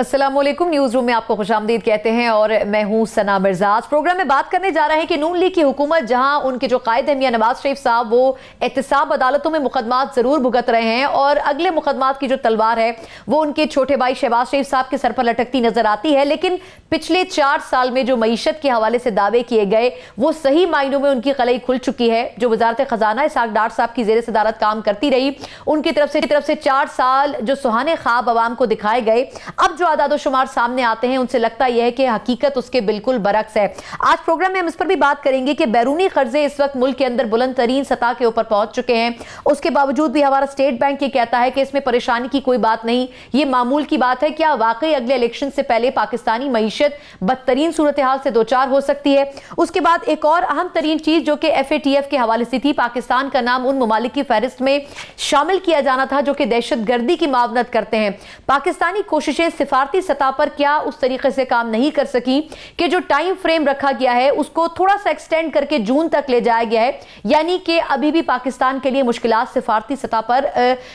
السلام علیکم، news room میں آپ کو خوش آمدید کہتے ہیں اور میں ہوں سنا مرزاز پروگرام میں بات کرنے جا رہے ہیں کہ نون لیگ کی حکومت، جہاں ان کے جو قائد ہیں میاں نواز شریف صاحب، وہ احتساب عدالتوں میں مقدمات ضرور بھگت رہے ہیں اور اگلے مقدمات کی جو تلوار ہے، وہ ان کے چھوٹے بھائی شہباز شریف صاحب کے سر پر لٹکتی نظر آتی ہے، لیکن پچھلے چار سال میں جو معیشت کے حوالے سے دعوے کیے گئے، وہ صحیح معنوں میں ان کی قلعی کھل چکی ہے۔ جو وزارت خزانہ اسحاق ڈار صاحب کی زیر صدارت کام کرتی رہی، ان کی طرف سے طرف سے چار سال جو سہانے خواب عوام کو دکھائے گئے۔ اب جو عداد و شمار سامنے آتے ہیں، ان سے لگتا یہ ہے کہ حقیقت اس کے بالکل برعکس ہے۔ آج پروگرام میں ہم اس پر بھی بات کریں گے کہ بیرونی قرضے اس وقت ملک کے اندر بلند ترین سطح کے اوپر پہنچ چکے ہیں۔ اس کے باوجود بھی ہمارا سٹیٹ بینک یہ کہتا ہے کہ اس میں پریشانی کی کوئی بات نہیں، یہ معمول کی بات ہے، کیا واقعی اگلے الیکشن سے پہلے پاکستانی معیشت بدترین صورتحال سے دوچار ہو سکتی ہے؟ اس کے بعد ایک اور اہم ترین چیز جو کہ ایف اے ٹی ایف کے حوالے سے تھی، پاکستان کا نام ان ممالک کی فہرست میں شامل کیا جانا تھا جو کہ دہشت گردی کی معاونت کرتے ہیں۔ پاکستانی کوششیں سفارت وزارتی سطح پر کیا اس طریقے سے کام نہیں کر سکی کہ جو ٹائم فریم رکھا گیا ہے، اس کو تھوڑا سا ایکسٹینڈ کر کے جون تک لے جایا گیا ہے۔ یعنی کہ ابھی بھی پاکستان کے لیے مشکلات سفارتی سطح پر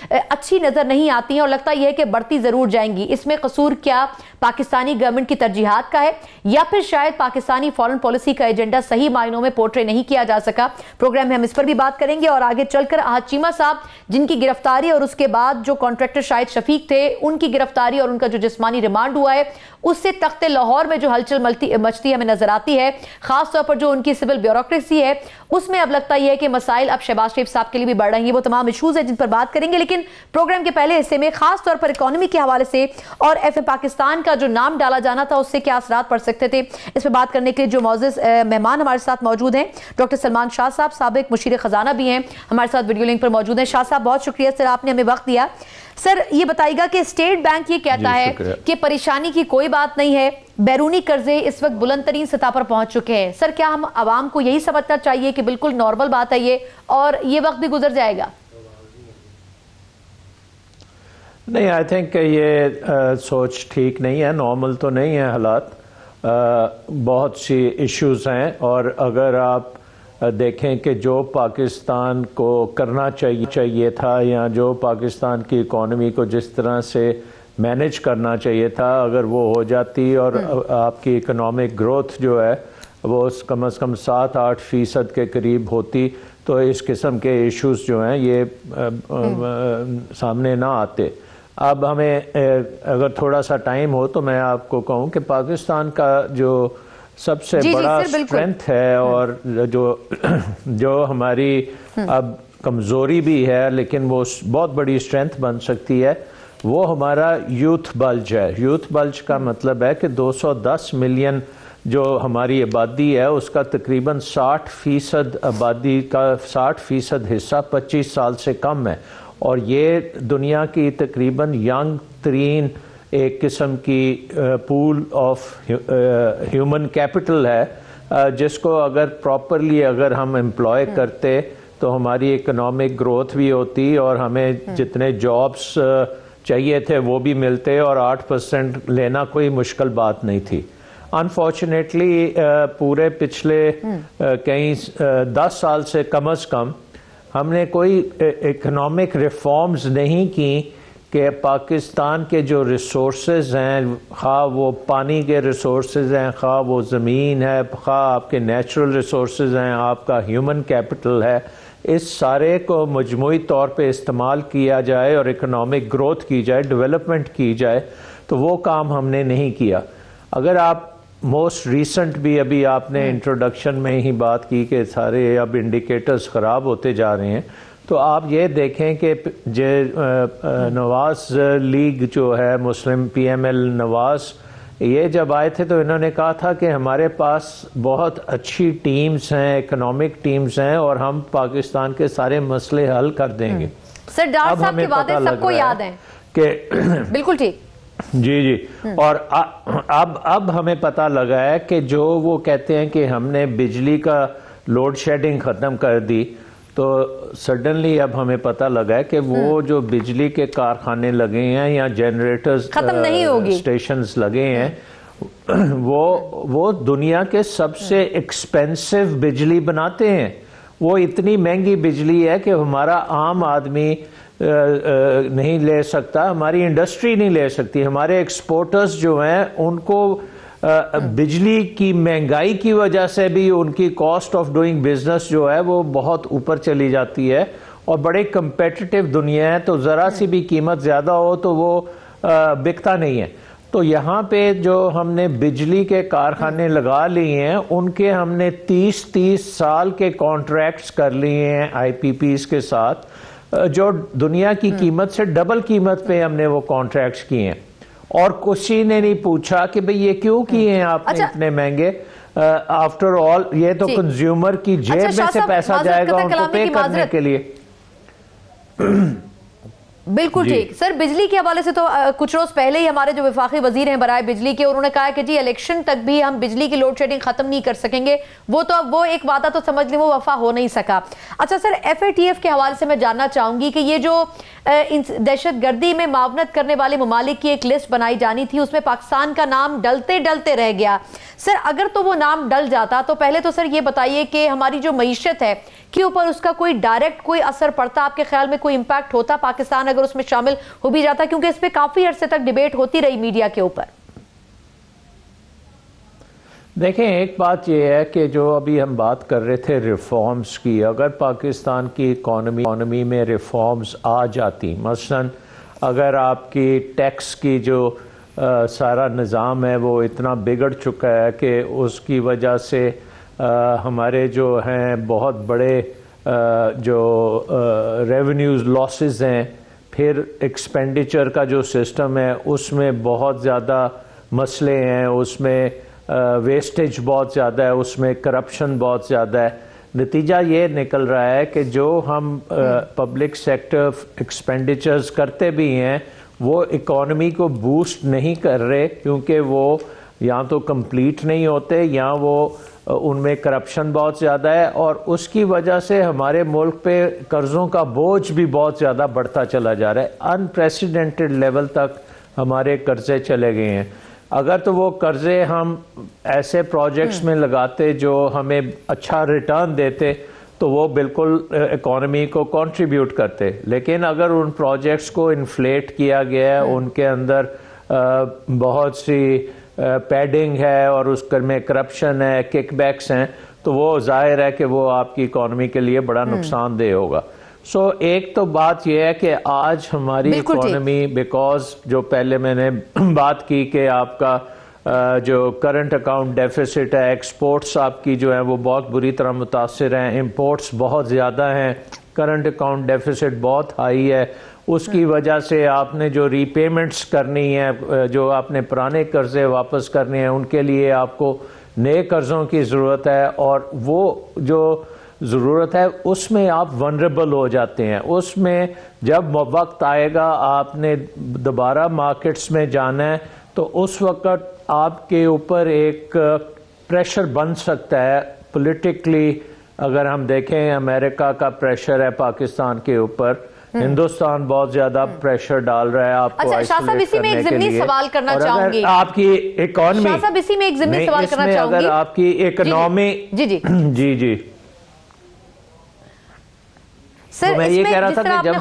اچھی نظر نہیں آتی ہیں اور لگتا یہ ہے کہ بڑھتی ضرور جائیں گی۔ اس میں قصور کیا پاکستانی گورنمنٹ کی ترجیحات کا ہے یا پھر شاید پاکستانی فورن پالیسی کا ایجنڈا صحیح معنوں میں پورٹرے نہیں کیا جا سکا۔ پروگرام میں ہم اس پر بھی بات کریں گے اور آگے چل کر آج چیمہ صاحب، جن کی گرفتاری اور اس کے بعد جو کانٹریکٹر شاہد شفیق تھے، ان کی گرفتاری اور ان کا جو جسمانی ریمانڈ ہوا ہے، اس سے تخت لاہور میں جو ہلچل مچتی ہمیں نظر آتی ہے، خاص طور پر جو ان کی سول بیوروکریسی ہے، اس میں اب لگتا یہ ہے کہ مسائل اب شہباز شریف صاحب کے لیے بھی بڑھ رہی ہیں، وہ تمام ایشوز ہیں جن پر بات کریں گے، لیکن پروگرام کے پہلے حصے میں خاص طور پر اکانومی کے حوالے سے اور ایف اے پاکستان کا جو نام ڈالا جانا تھا اس سے کیا اثرات پڑ سکتے تھے؟ اس پہ بات کرنے کے لیے جو معزز مہمان ہمارے ساتھ موجود ہیں۔ ڈاکٹر سلمان شاہ صاحب سابق مشیر خزانہ بھی ہیں ہمارے ساتھ ویڈیو لنک پر موجود ہیں۔ شاہ صاحب بہت شکریہ سر آپ نے ہمیں وقت دیا۔ سر یہ بتائیے گا کہ اسٹیٹ بینک یہ کہتا جی، ہے کہ پریشانی کی کوئی بات نہیں ہے بیرونی قرضے اس وقت بلند ترین سطح پر پہنچ چکے ہیں۔ سر کیا ہم عوام کو یہی سمجھنا چاہیے کہ بالکل نارمل بات ہے یہ اور یہ وقت بھی گزر جائے گا؟ نہیں آئی تھنک یہ سوچ ٹھیک نہیں ہے نارمل تو نہیں ہے حالات بہت سی ایشوز ہیں اور اگر آپ دیکھیں کہ جو پاکستان کو کرنا چاہیے چاہیے تھا یا جو پاکستان کی اکانومی کو جس طرح سے مینج کرنا چاہیے تھا اگر وہ ہو جاتی اور آپ کی اکنامک گروتھ جو ہے وہ کم از کم سات آٹھ فیصد کے قریب ہوتی تو اس قسم کے ایشوز جو ہیں یہ سامنے نہ آتے۔ اب ہمیں اگر تھوڑا سا ٹائم ہو تو میں آپ کو کہوں کہ پاکستان کا جو سب سے جی، جی، بڑا۔ اسٹرینتھ ہے اور جو جو ہماری اب کمزوری بھی ہے لیکن وہ بہت بڑی اسٹرینتھ بن سکتی ہے وہ ہمارا یوتھ بلج ہے۔ یوتھ بلج کا مطلب ہے کہ دو سو دس ملین جو ہماری آبادی ہے اس کا تقریباً ساٹھ فیصد آبادی کا ساٹھ فیصد حصہ پچیس سال سے کم ہے۔ اور یہ دنیا کی تقریباً ینگ ترین ایک قسم کی پول آف ہیومن کیپٹل ہے جس کو اگر پراپرلی اگر ہم امپلوائے کرتے تو ہماری اکنامک گروتھ بھی ہوتی اور ہمیں جتنے جابس چاہیے تھے وہ بھی ملتے اور آٹھ پرسنٹ لینا کوئی مشکل بات نہیں تھی۔ انفارچونیٹلی پورے پچھلے کئی دس سال سے کم از کم ہم نے کوئی اکنامک ریفارمز نہیں کی کہ پاکستان کے جو ریسورسز ہیں، خواہ وہ پانی کے ریسورسز ہیں، خواہ وہ زمین ہے، خواہ آپ کے نیچرل ریسورسز ہیں، آپ کا ہیومن کیپٹل ہے، اس سارے کو مجموعی طور پہ استعمال کیا جائے اور اکنامک گروتھ کی جائے ڈیولپمنٹ کی جائے، تو وہ کام ہم نے نہیں کیا۔ اگر آپ موسٹ ریسنٹ بھی ابھی آپ نے انٹروڈکشن میں ہی بات کی کہ سارے اب انڈیکیٹرز خراب ہوتے جا رہے ہیں۔ تو آپ یہ دیکھیں کہ نواز لیگ جو ہے مسلم پی ایم ایل نواز یہ جب آئے تھے تو انہوں نے کہا تھا کہ ہمارے پاس بہت اچھی ٹیمز ہیں اکنامک ٹیمز ہیں اور ہم پاکستان کے سارے مسئلے حل کر دیں گے۔ سر ڈار صاحب کے وعدے سب کو یاد ہیں۔ کہ بالکل ٹھیک۔ جی جی۔ اور اب اب ہمیں پتہ لگا ہے کہ جو وہ کہتے ہیں کہ ہم نے بجلی کا لوڈ شیڈنگ ختم کر دی تو سڈنلی اب ہمیں پتہ لگا ہے کہ وہ جو بجلی کے کارخانے لگے ہیں یا جنریٹرز ختم نہیں ہوگی۔ اسٹیشنز لگے ہیں وہ وہ دنیا کے سب سے ایکسپینسو بجلی بناتے ہیں۔ وہ اتنی مہنگی بجلی ہے کہ ہمارا عام آدمی نہیں لے سکتا، ہماری انڈسٹری نہیں لے سکتی۔ ہمارے ایکسپورٹرز جو ہیں، ان کو بجلی کی مہنگائی کی وجہ سے بھی ان کی کاسٹ آف ڈوئنگ بزنس جو ہے، وہ بہت اوپر چلی جاتی ہے۔ اور بڑے کمپیٹیٹیو دنیا ہے تو ذرا سی بھی قیمت زیادہ ہو تو وہ بکتا نہیں ہے۔ تو یہاں پہ جو ہم نے بجلی کے کارخانے لگا لیے ہیں، ان کے ہم نے تیس تیس سال کے کانٹریکٹس کر لیے ہیں آئی پی پیز کے ساتھ۔ جو دنیا کی قیمت سے ڈبل قیمت پہ ہم نے وہ کانٹریکٹس کیے ہیں۔ اور کسی نے نہیں پوچھا کہ بھئی یہ کیوں کیے ہیں آپ نے اچھا۔ اتنے مہنگے؟ آفٹر آل یہ تو کنزیومر جی۔ کی اچھا، جیب میں سے پیسہ جائے گا ان کو پے کرنے کے لیے۔ بالکل جی۔ ٹھیک۔ سر بجلی کے حوالے سے تو کچھ روز پہلے ہی ہمارے جو وفاقی وزیر ہیں برائے بجلی کے انہوں نے کہا کہ جی الیکشن تک بھی ہم بجلی کی لوڈ شیڈنگ ختم نہیں کر سکیں گے۔ وہ تو وہ ایک وعدہ تو سمجھ لیں وہ وفا ہو نہیں سکا۔ اچھا sir F A T F کے حوالے سے میں جاننا چاہوں گی کہ یہ جو دہشت گردی میں معاونت کرنے والے ممالک کی ایک لسٹ بنائی جانی تھی اس میں پاکستان کا نام ڈلتے ڈلتے رہ گیا۔ سر اگر تو وہ نام ڈل جاتا تو پہلے تو سر یہ بتائیے کہ ہماری جو معیشت ہے کے اوپر اس کا کوئی ڈائریکٹ کوئی اثر پڑتا، آپ کے خیال میں کوئی امپیکٹ ہوتا پاکستان اگر اس میں شامل ہو بھی جاتا؟ کیونکہ اس پہ کافی عرصے تک ڈیبیٹ ہوتی رہی میڈیا کے اوپر۔ دیکھیں، ایک بات یہ ہے کہ جو ابھی ہم بات کر رہے تھے ریفارمز کی، اگر پاکستان کی اکانومی اکانومی میں ریفارمز آ جاتی، مثلا اگر آپ کی ٹیکس کی جو سارا نظام ہے وہ اتنا بگڑ چکا ہے کہ اس کی وجہ سے ہمارے جو ہیں بہت بڑے جو ریونیوز لاسز ہیں، پھر ایکسپینڈیچر کا جو سسٹم ہے، اس میں بہت زیادہ مسئلے ہیں، اس میں ویسٹیج بہت زیادہ ہے، اس میں کرپشن بہت زیادہ ہے۔ نتیجہ یہ نکل رہا ہے کہ جو ہم پبلک سیکٹر ایکسپینڈیچرز کرتے بھی ہیں، وہ اکانومی کو بوسٹ نہیں کر رہے، کیونکہ وہ یا تو کمپلیٹ نہیں ہوتے، یا وہ ان میں کرپشن بہت زیادہ ہے اور اس کی وجہ سے ہمارے ملک پہ قرضوں کا بوجھ بھی بہت زیادہ بڑھتا چلا جا رہا ہے۔ انپریسیڈنٹڈ لیول تک ہمارے قرضے چلے گئے ہیں۔ اگر تو وہ قرضے ہم ایسے پروجیکٹس میں لگاتے جو ہمیں اچھا ریٹرن دیتے تو وہ بالکل اکانومی کو کنٹریبیوٹ کرتے۔ لیکن اگر ان پروجیکٹس کو انفلیٹ کیا گیا ہے، ان کے اندر بہت سی پیڈنگ ہے اور اس میں کرپشن ہے کک بیکس ہیں تو وہ ظاہر ہے کہ وہ آپ کی اکانومی کے لیے بڑا نقصان دہ ہوگا۔ سو ایک تو بات یہ ہے کہ آج ہماری اکانومی بیکاز جو پہلے میں نے بات کی کہ آپ کا جو کرنٹ اکاؤنٹ ڈیفیسٹ ہے ایکسپورٹس آپ کی جو ہیں وہ بہت بری طرح متاثر ہیں امپورٹس بہت زیادہ ہیں کرنٹ اکاؤنٹ ڈیفیسٹ بہت ہائی ہے۔ اس کی وجہ سے آپ نے جو ری پیمنٹس کرنی ہے جو آپ نے پرانے قرضے واپس کرنے ہیں، ان کے لیے آپ کو نئے قرضوں کی ضرورت ہے اور وہ جو ضرورت ہے، اس میں آپ ونریبل ہو جاتے ہیں۔ اس میں جب وقت آئے گا، آپ نے دوبارہ مارکیٹس میں جانا ہے، تو اس وقت آپ کے اوپر ایک پریشر بن سکتا ہے۔ پولیٹکلی اگر ہم دیکھیں، امریکہ کا پریشر ہے پاکستان کے اوپر۔ ہندوستان بہت زیادہ پریشر ڈال رہا ہے آپ کو اچھا شاہ صاحب اسی میں ایک ضمنی سوال کرنا چاہوں گی۔ آپ کی اکانومی شاہ صاحب اسی میں ایک ضمنی سوال کرنا چاہوں گی۔ اگر آپ کی اکانومی جی۔ جی جی۔ جی سر میں یہ کہہ رہا تھا کہ جب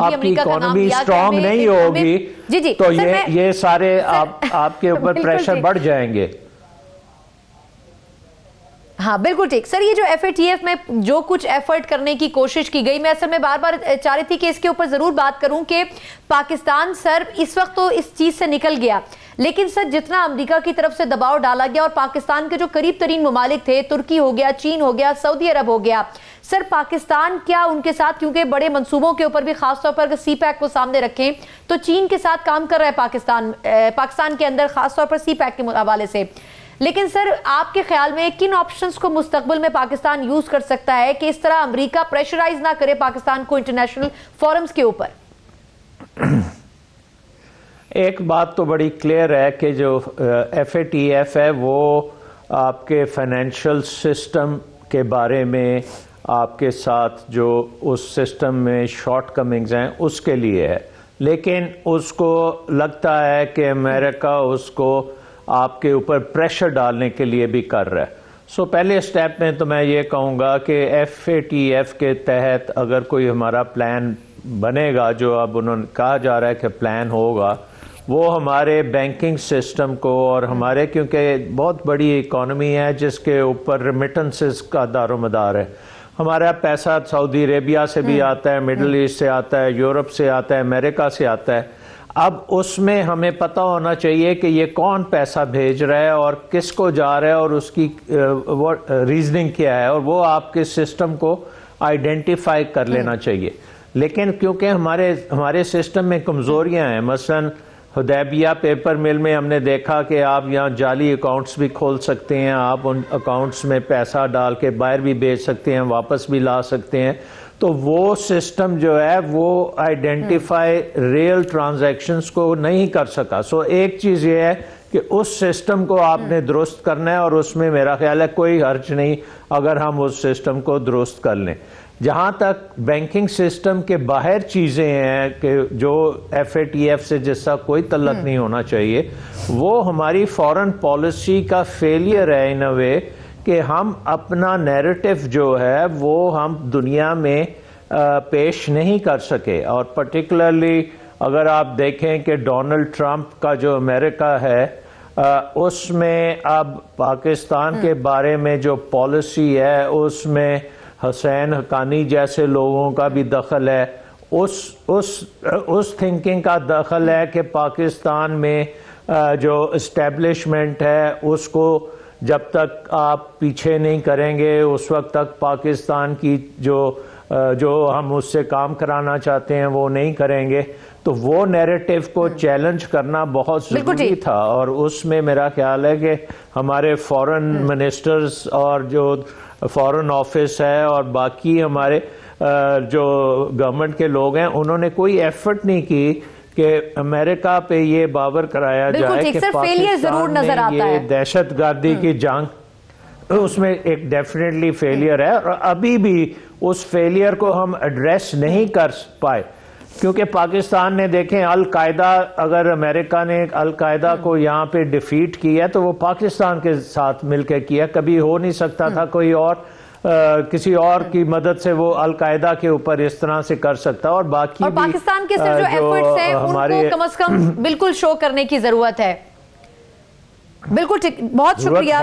آپ کی اکانومی سٹرونگ نہیں ہوگی جی جی۔ تو یہ سارے آپ کے اوپر پریشر بڑھ جائیں گے۔ ہاں بالکل ٹھیک۔ سر، یہ جو ایف اے ٹی ایف میں جو کچھ ایفرٹ کرنے کی کوشش کی گئی، میں اصل میں بار بار چاہ رہی تھی کہ اس کے اوپر ضرور بات کروں کہ پاکستان سر اس وقت تو اس چیز سے نکل گیا۔ لیکن سر، جتنا امریکہ کی طرف سے دباؤ ڈالا گیا اور پاکستان کے جو قریب ترین ممالک تھے، ترکی ہو گیا، چین ہو گیا، سعودی عرب ہو گیا، سر، پاکستان کیا ان کے ساتھ، کیونکہ بڑے منصوبوں کے اوپر بھی، خاص طور پر سی پیک کو سامنے رکھیں، تو چین کے ساتھ کام کر رہا ہے پاکستان پاکستان کے اندر، خاص طور پر سی پیک کے حوالے سے۔ لیکن سر، آپ کے خیال میں کن آپشنز کو مستقبل میں پاکستان یوز کر سکتا ہے کہ اس طرح امریکہ پریشرائز نہ کرے پاکستان کو انٹرنیشنل فورمز کے اوپر؟ ایک بات تو بڑی کلیئر ہے کہ جو ایف اے ٹی ایف ہے، وہ آپ کے فائنینشل سسٹم کے بارے میں آپ کے ساتھ جو اس سسٹم میں شارٹ کمنگز ہیں، اس کے لیے ہے۔ لیکن اس کو لگتا ہے کہ امریکہ اس کو آپ کے اوپر پریشر ڈالنے کے لیے بھی کر رہا ہے۔ سو پہلے اسٹیپ میں تو میں یہ کہوں گا کہ ایف اے ٹی ایف کے تحت اگر کوئی ہمارا پلان بنے گا جو اب انہوں نے کہا جا رہا ہے کہ پلان ہوگا وہ ہمارے بینکنگ سسٹم کو اور ہمارے کیونکہ بہت بڑی اکانومی ہے جس کے اوپر ریمیٹنسز کا دار و مدار ہے۔ ہمارا پیسہ سعودی عربیہ سے بھی آتا ہے مڈل ایسٹ سے آتا ہے یورپ سے آتا ہے امریکہ سے آتا ہے۔ اب اس میں ہمیں پتہ ہونا چاہیے کہ یہ کون پیسہ بھیج رہا ہے اور کس کو جا رہا ہے اور اس کی ریزننگ کیا ہے اور وہ آپ کے سسٹم کو آئیڈینٹیفائی کر لینا چاہیے۔ لیکن کیونکہ ہمارے ہمارے سسٹم میں کمزوریاں ہیں مثلا حدیبیہ پیپر مل میں ہم نے دیکھا کہ آپ یہاں جعلی اکاؤنٹس بھی کھول سکتے ہیں، آپ ان اکاؤنٹس میں پیسہ ڈال کے باہر بھی بیچ سکتے ہیں، واپس بھی لا سکتے ہیں۔ تو وہ سسٹم جو ہے، وہ آئیڈینٹیفائی ریئل ٹرانزیکشنز کو نہیں کر سکا۔ سو ایک چیز یہ ہے کہ اس سسٹم کو آپ نے درست کرنا ہے اور اس میں میرا خیال ہے کوئی حرچ نہیں اگر ہم اس سسٹم کو درست کر لیں۔ جہاں تک بینکنگ سسٹم کے باہر چیزیں ہیں کہ جو ایف اے ٹی ایف سے جیسا کوئی تعلق نہیں ہونا چاہیے وہ ہماری فورن پالیسی کا فیلئر ہے ان اے وے کہ ہم اپنا نیریٹو جو ہے وہ ہم دنیا میں پیش نہیں کر سکے۔ اور پرٹیکولرلی اگر آپ دیکھیں کہ ڈونلڈ ٹرمپ کا جو امریکہ ہے اس میں اب پاکستان کے بارے میں جو پالیسی ہے اس میں حسین حقانی جیسے لوگوں کا بھی دخل ہے۔ اس اس اس تھنکنگ کا دخل ہے کہ پاکستان میں جو اسٹیبلشمنٹ ہے اس کو جب تک آپ پیچھے نہیں کریں گے اس وقت تک پاکستان کی جو جو ہم اس سے کام کرانا چاہتے ہیں وہ نہیں کریں گے۔ تو وہ نیریٹو کو چیلنج کرنا بہت ضروری تھا۔ اور اس میں میرا خیال ہے کہ ہمارے فورن منسٹرز اور جو فورن آفس ہے اور باقی ہمارے جو گورنمنٹ کے لوگ ہیں انہوں نے کوئی ایفرٹ نہیں کی کہ امریکہ پہ یہ باور کرایا جائے کہ پاکستان میں یہ دہشت گردی کی جنگ اس میں ایک ڈیفینیٹلی فیلئر ہے اور ابھی بھی اس فیلئر کو ہم ایڈریس نہیں کر پائے۔ کیونکہ پاکستان نے دیکھیں القاعدہ اگر امریکہ نے القاعدہ کو یہاں پہ ڈیفیٹ کیا تو وہ پاکستان کے ساتھ مل کے کیا کبھی ہو نہیں سکتا تھا کوئی اور کسی اور کی مدد سے وہ القاعدہ کے اوپر اس طرح سے کر سکتا۔ اور باقی اور پاکستان کے جو ایفرٹس ہیں ان کو کم از کم بالکل شو کرنے کی ضرورت ہے۔ بالکل ٹھیک بہت شکریہ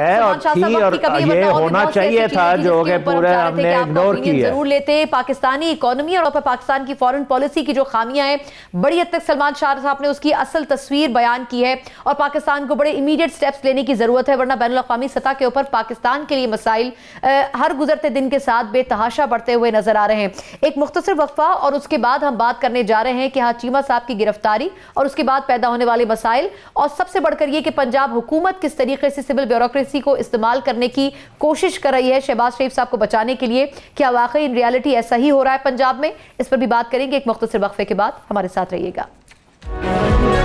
یہ ہونا چاہیے تھا جو کہ پورے ہم نے اگنور کی ضرور لیتے پاکستانی اکانومی اور پاکستان کی فورن پالیسی کی جو خامیاں ہیں بڑی حد تک سلمان شاہ صاحب نے اس کی اصل تصویر بیان کی ہے اور پاکستان کو بڑے امیڈیٹ سٹیپس لینے کی ضرورت ہے ورنہ بین الاقوامی سطح کے اوپر پاکستان کے لیے مسائل ہر گزرتے دن کے ساتھ بے تحاشا بڑھتے ہوئے نظر آ رہے ہیں۔ ایک مختصر وقفہ اور اس کے بعد ہم بات کرنے جا رہے ہیں کہ ہاں چیمہ صاحب کی گرفتاری اور اس کے بعد پیدا ہونے والے مسائل اور سب سے بڑھ کر یہ کہ پنجاب حکومت حکومت کس طریقے سے سول بیوروکریسی کو استعمال کرنے کی کوشش کر رہی ہے؟ شہباز شریف صاحب کو بچانے کے لیے کیا واقعی ان ریالٹی ایسا ہی ہو رہا ہے پنجاب میں؟ اس پر بھی بات کریں گے ایک مختصر وقفے کے بعد، ہمارے ساتھ رہیے گا۔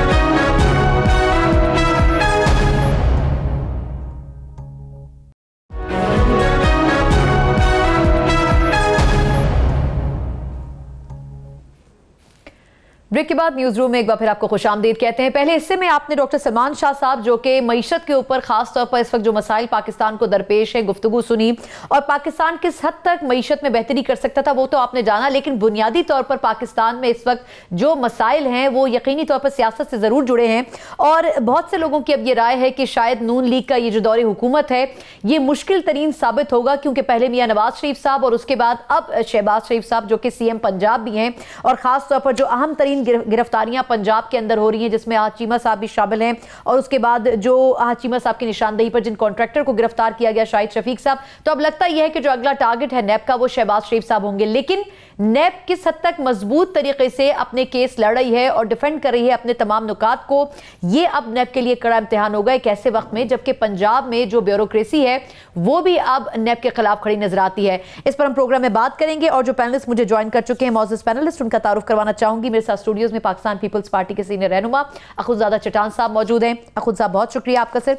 بریک کے بعد نیوز روم میں ایک بار پھر آپ کو خوش آمدید کہتے ہیں۔ پہلے حصے میں آپ نے ڈاکٹر سلمان شاہ صاحب جو کہ معیشت کے اوپر خاص طور پر اس وقت جو مسائل پاکستان کو درپیش ہے گفتگو سنی اور پاکستان کس حد تک معیشت میں بہتری کر سکتا تھا وہ تو آپ نے جانا، لیکن بنیادی طور پر پاکستان میں اس وقت جو مسائل ہیں وہ یقینی طور پر سیاست سے ضرور جڑے ہیں۔ اور بہت سے لوگوں کی اب یہ رائے ہے کہ شاید نون لیگ کا یہ جو دور حکومت ہے، یہ مشکل ترین ثابت ہوگا کیونکہ پہلے میاں نواز شریف صاحب اور اس کے بعد اب شہباز شریف صاحب جو کہ سی ایم پنجاب بھی ہیں اور خاص طور پر جو اہم ترین گرفتاریاں پنجاب کے اندر ہو رہی ہیں، جس میں آچیمہ صاحب بھی شامل ہیں۔ اور اس کے بعد جو آچیمہ صاحب کی نشاندہی پر جن کانٹریکٹر کو گرفتار کیا گیا، شاہد شفیق صاحب، تو اب لگتا یہ ہے کہ جو اگلا ٹارگٹ ہے نیب کا، وہ شہباز شریف صاحب ہوں گے۔ لیکن نیب کس حد تک مضبوط طریقے سے اپنے کیس لڑ رہی ہے اور ڈیفینڈ کر رہی ہے اپنے تمام نکات کو، یہ اب نیب کے لیے کڑا امتحان ہوگا ایک ایسے وقت میں، جبکہ پنجاب میں جو بیوروکریسی ہے، وہ بھی اب نیب کے خلاف کھڑی نظر آتی ہے۔ اس پر ہم پروگرام میں بات کریں گے اور جو پینلسٹ مجھے جوائن کر چکے ہیں موزز پینلسٹ ان کا تعارف کروانا چاہوں گی۔ میرے ساتھ اسٹوڈیوز میں پاکستان پیپلز پارٹی کے سینئر رہنما اخذزادہ چٹان صاحب موجود ہیں۔ اخذ صاحب بہت شکریہ آپ کا سر۔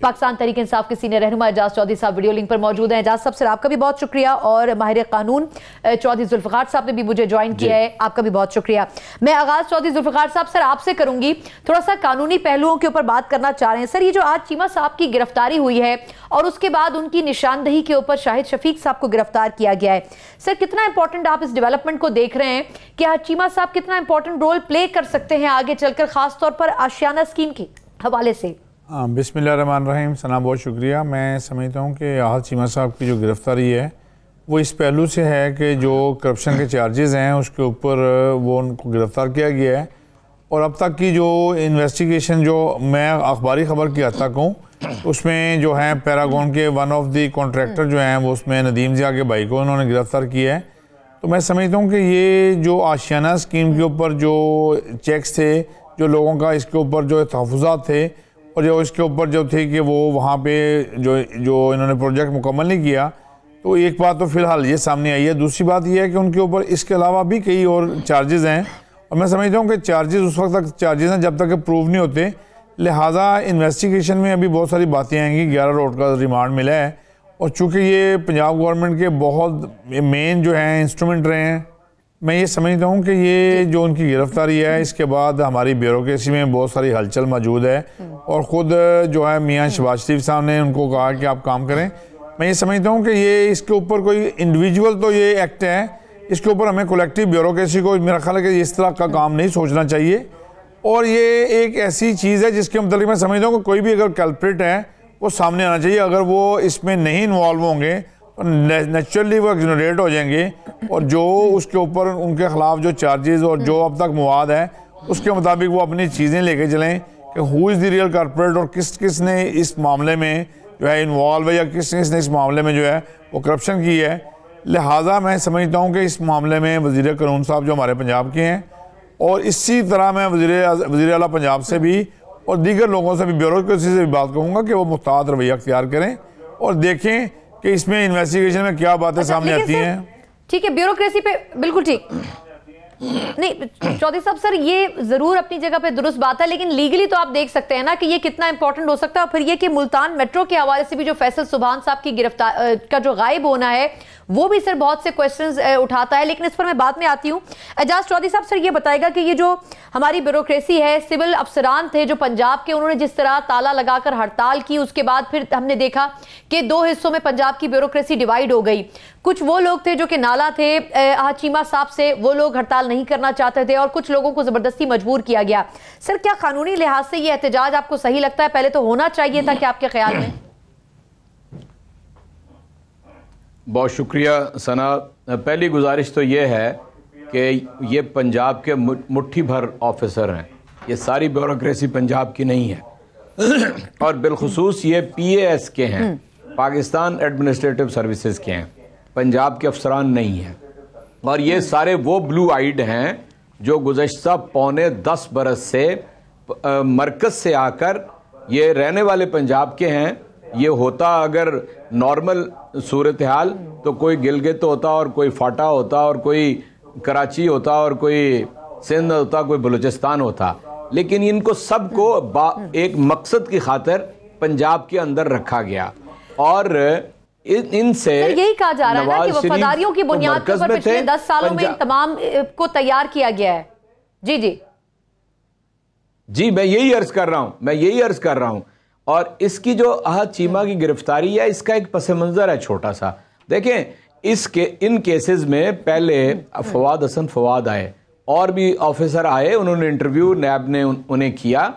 پاکستان تحریک انصاف کے سینئر رہنما اعجاز چودھری صاحب ویڈیو لنک پر موجود ہیں۔ اعجاز صاحب سر آپ کا بھی بہت شکریہ اور ماہر قانون چودھری ذوالفقار صاحب نے بھی مجھے جوائن کیا ہے۔ آپ کا بھی بہت شکریہ۔ میں آغاز چودھری ذوالفقار صاحب سر آپ سے کروں گی تھوڑا سا قانونی پہلوؤں کے اوپر بات کرنا چاہ رہے ہیں۔ سر یہ جو آج چیمہ صاحب کی گرفتاری ہوئی ہے اور اس کے بعد ان کی نشاندہی کے اوپر شاہد شفیق صاحب کو گرفتار کیا گیا ہے۔ سر کتنا امپورٹنٹ آپ اس ڈیولپمنٹ کو دیکھ رہے ہیں کہ آج چیمہ صاحب کتنا امپورٹنٹ رول پلے کر سکتے ہیں آگے چل کر، خاص طور پر آشیانہ سکیم کے حوالے سے۔ بسم اللہ الرحمن الرحیم۔ سنا بہت شکریہ۔ میں سمجھتا ہوں کہ آہد چیمہ صاحب کی جو گرفتاری ہے، وہ اس پہلو سے ہے کہ جو کرپشن کے چارجز ہیں، اس کے اوپر وہ ان کو گرفتار کیا گیا ہے۔ اور اب تک کی جو انویسٹیگیشن جو میں اخباری خبر کی حد تک ہوں، اس میں جو ہیں پیراگون کے ون آف دی کانٹریکٹر جو ہیں، وہ اس میں ندیم جی زیا کے بھائی کو انہوں نے گرفتار کیا ہے۔ تو میں سمجھتا ہوں کہ یہ جو آشیانہ اسکیم کے اوپر جو چیکس تھے، جو لوگوں کا اس کے اوپر جو تحفظات تھے، اور جو اس کے اوپر جو تھے کہ وہ وہاں پہ جو جو انہوں نے پروجیکٹ مکمل نہیں کیا، تو ایک بات تو فی الحال یہ سامنے آئی ہے۔ دوسری بات یہ ہے کہ ان کے اوپر اس کے علاوہ بھی کئی اور چارجز ہیں۔ اور میں سمجھتا ہوں کہ چارجز اس وقت تک چارجز ہیں جب تک کہ پروو نہیں ہوتے۔ لہٰذا انویسٹیگیشن میں ابھی بہت ساری باتیں آئیں گی۔ گیارہ روڈ کا ریمانڈ ملا ہے۔ اور چونکہ یہ پنجاب گورنمنٹ کے بہت مین جو ہیں انسٹرومنٹ رہے ہیں، میں یہ سمجھتا ہوں کہ یہ جو ان کی گرفتاری ہے، اس کے بعد ہماری بیوروکریسی میں بہت ساری ہلچل موجود ہے۔ اور خود جو ہے میاں شباز شریف صاحب نے ان کو کہا کہ آپ کام کریں۔ میں یہ سمجھتا ہوں کہ یہ اس کے اوپر کوئی انڈیویجول تو یہ ایکٹ ہے اس کے اوپر ہمیں کولیکٹیو بیوروکریسی کو میرا خیال ہے کہ اس طرح کا کام نہیں سوچنا چاہیے۔ اور یہ ایک ایسی چیز ہے جس کے متعلق میں سمجھتا ہوں کہ کوئی بھی اگر کلپریٹ ہے وہ سامنے آنا چاہیے۔ اگر وہ اس میں نہیں انوالو ہوں گے نیچرلی وہ ایگزنوریٹ ہو جائیں گے۔ اور جو اس کے اوپر ان کے خلاف جو چارجز اور جو اب تک مواد ہے اس کے مطابق وہ اپنی چیزیں لے کے چلیں کہ ہو از دی ریئل کارپوریٹ اور کس کس نے اس معاملے میں جو ہے انوالو ہے یا کس کس نے اس معاملے میں جو ہے وہ کرپشن کی ہے۔ لہٰذا میں سمجھتا ہوں کہ اس معاملے میں وزیر قانون صاحب جو ہمارے پنجاب کے ہیں، اور اسی طرح میں وزیر وزیر اعلیٰ پنجاب سے بھی اور دیگر لوگوں سے بھی بیوروکریسی سے بھی بات کہوں گا کہ وہ محتاط رویہ اختیار کریں اور دیکھیں کہ اس میں انویسٹیگیشن میں کیا باتیں اچھا، سامنے آتی ہیں۔ ٹھیک ہے بیوروکریسی پہ بالکل ٹھیک۔ نہیں چودھری صاحب سر یہ ضرور اپنی جگہ پہ درست بات ہے لیکن لیگلی تو آپ دیکھ سکتے ہیں نا کہ یہ کتنا امپورٹنٹ ہو سکتا ہے۔ اور پھر یہ کہ ملتان میٹرو کے حوالے سے بھی جو فیصل سبحان صاحب کی گرفتار کا جو غائب ہونا ہے وہ بھی سر بہت سے کوئسٹنز اٹھاتا ہے، لیکن اس پر میں بعد میں آتی ہوں۔ اعجاز چودھری صاحب سر یہ بتائے گا کہ یہ جو ہماری بیوروکریسی ہے سول افسران تھے جو پنجاب کے، انہوں نے جس طرح تالا لگا کر ہڑتال کی، اس کے بعد پھر ہم نے دیکھا کہ دو حصوں میں پنجاب کی بیوروکریسی ڈیوائیڈ ہو گئی۔ کچھ وہ لوگ تھے جو کہ نالا تھے چیمہ صاحب سے وہ لوگ ہڑتال نہیں کرنا چاہتے تھے اور کچھ لوگوں کو زبردستی مجبور کیا گیا۔ سر، کیا قانونی لحاظ سے یہ احتجاج آپ کو صحیح لگتا ہے؟ پہلے تو ہونا چاہیے تھا کہ آپ کے خیال میں۔ بہت شکریہ سنا۔ پہلی گزارش تو یہ ہے کہ یہ پنجاب کے مٹھی بھر آفیسر ہیں۔ یہ ساری بیوروکریسی پنجاب کی نہیں ہے۔ اور بالخصوص یہ پی اے ایس کے ہیں۔ پاکستان ایڈمنسٹریٹو سروسز کے ہیں۔ پنجاب کے افسران نہیں ہیں۔ اور یہ سارے وہ بلو آئیڈ ہیں جو گزشتہ پونے دس برس سے مرکز سے آ کر یہ رہنے والے پنجاب کے ہیں۔ یہ ہوتا اگر نارمل صورتحال تو کوئی گلگت ہوتا اور کوئی فاٹا ہوتا اور کوئی کراچی ہوتا اور کوئی سندھ ہوتا کوئی بلوچستان ہوتا۔ لیکن ان کو سب کو ایک مقصد کی خاطر پنجاب کے اندر رکھا گیا۔ اور ان سے یہی کہا جا رہا ہے کہ وفاداریوں کی بنیاد پر پچھلے دس سالوں میں ان تمام کو تیار کیا گیا ہے۔ جی جی۔ جی میں یہی عرض کر رہا ہوں میں یہی عرض کر رہا ہوں۔ اور اس کی جو احد چیمہ کی گرفتاری ہے، اس کا ایک پس منظر ہے چھوٹا سا۔ دیکھیں، اس کے، ان کیسز میں پہلے فواد حسن فواد آئے۔ اور بھی آفیسر آئے، انہوں نے انٹرویو نیب نے انہیں کیا۔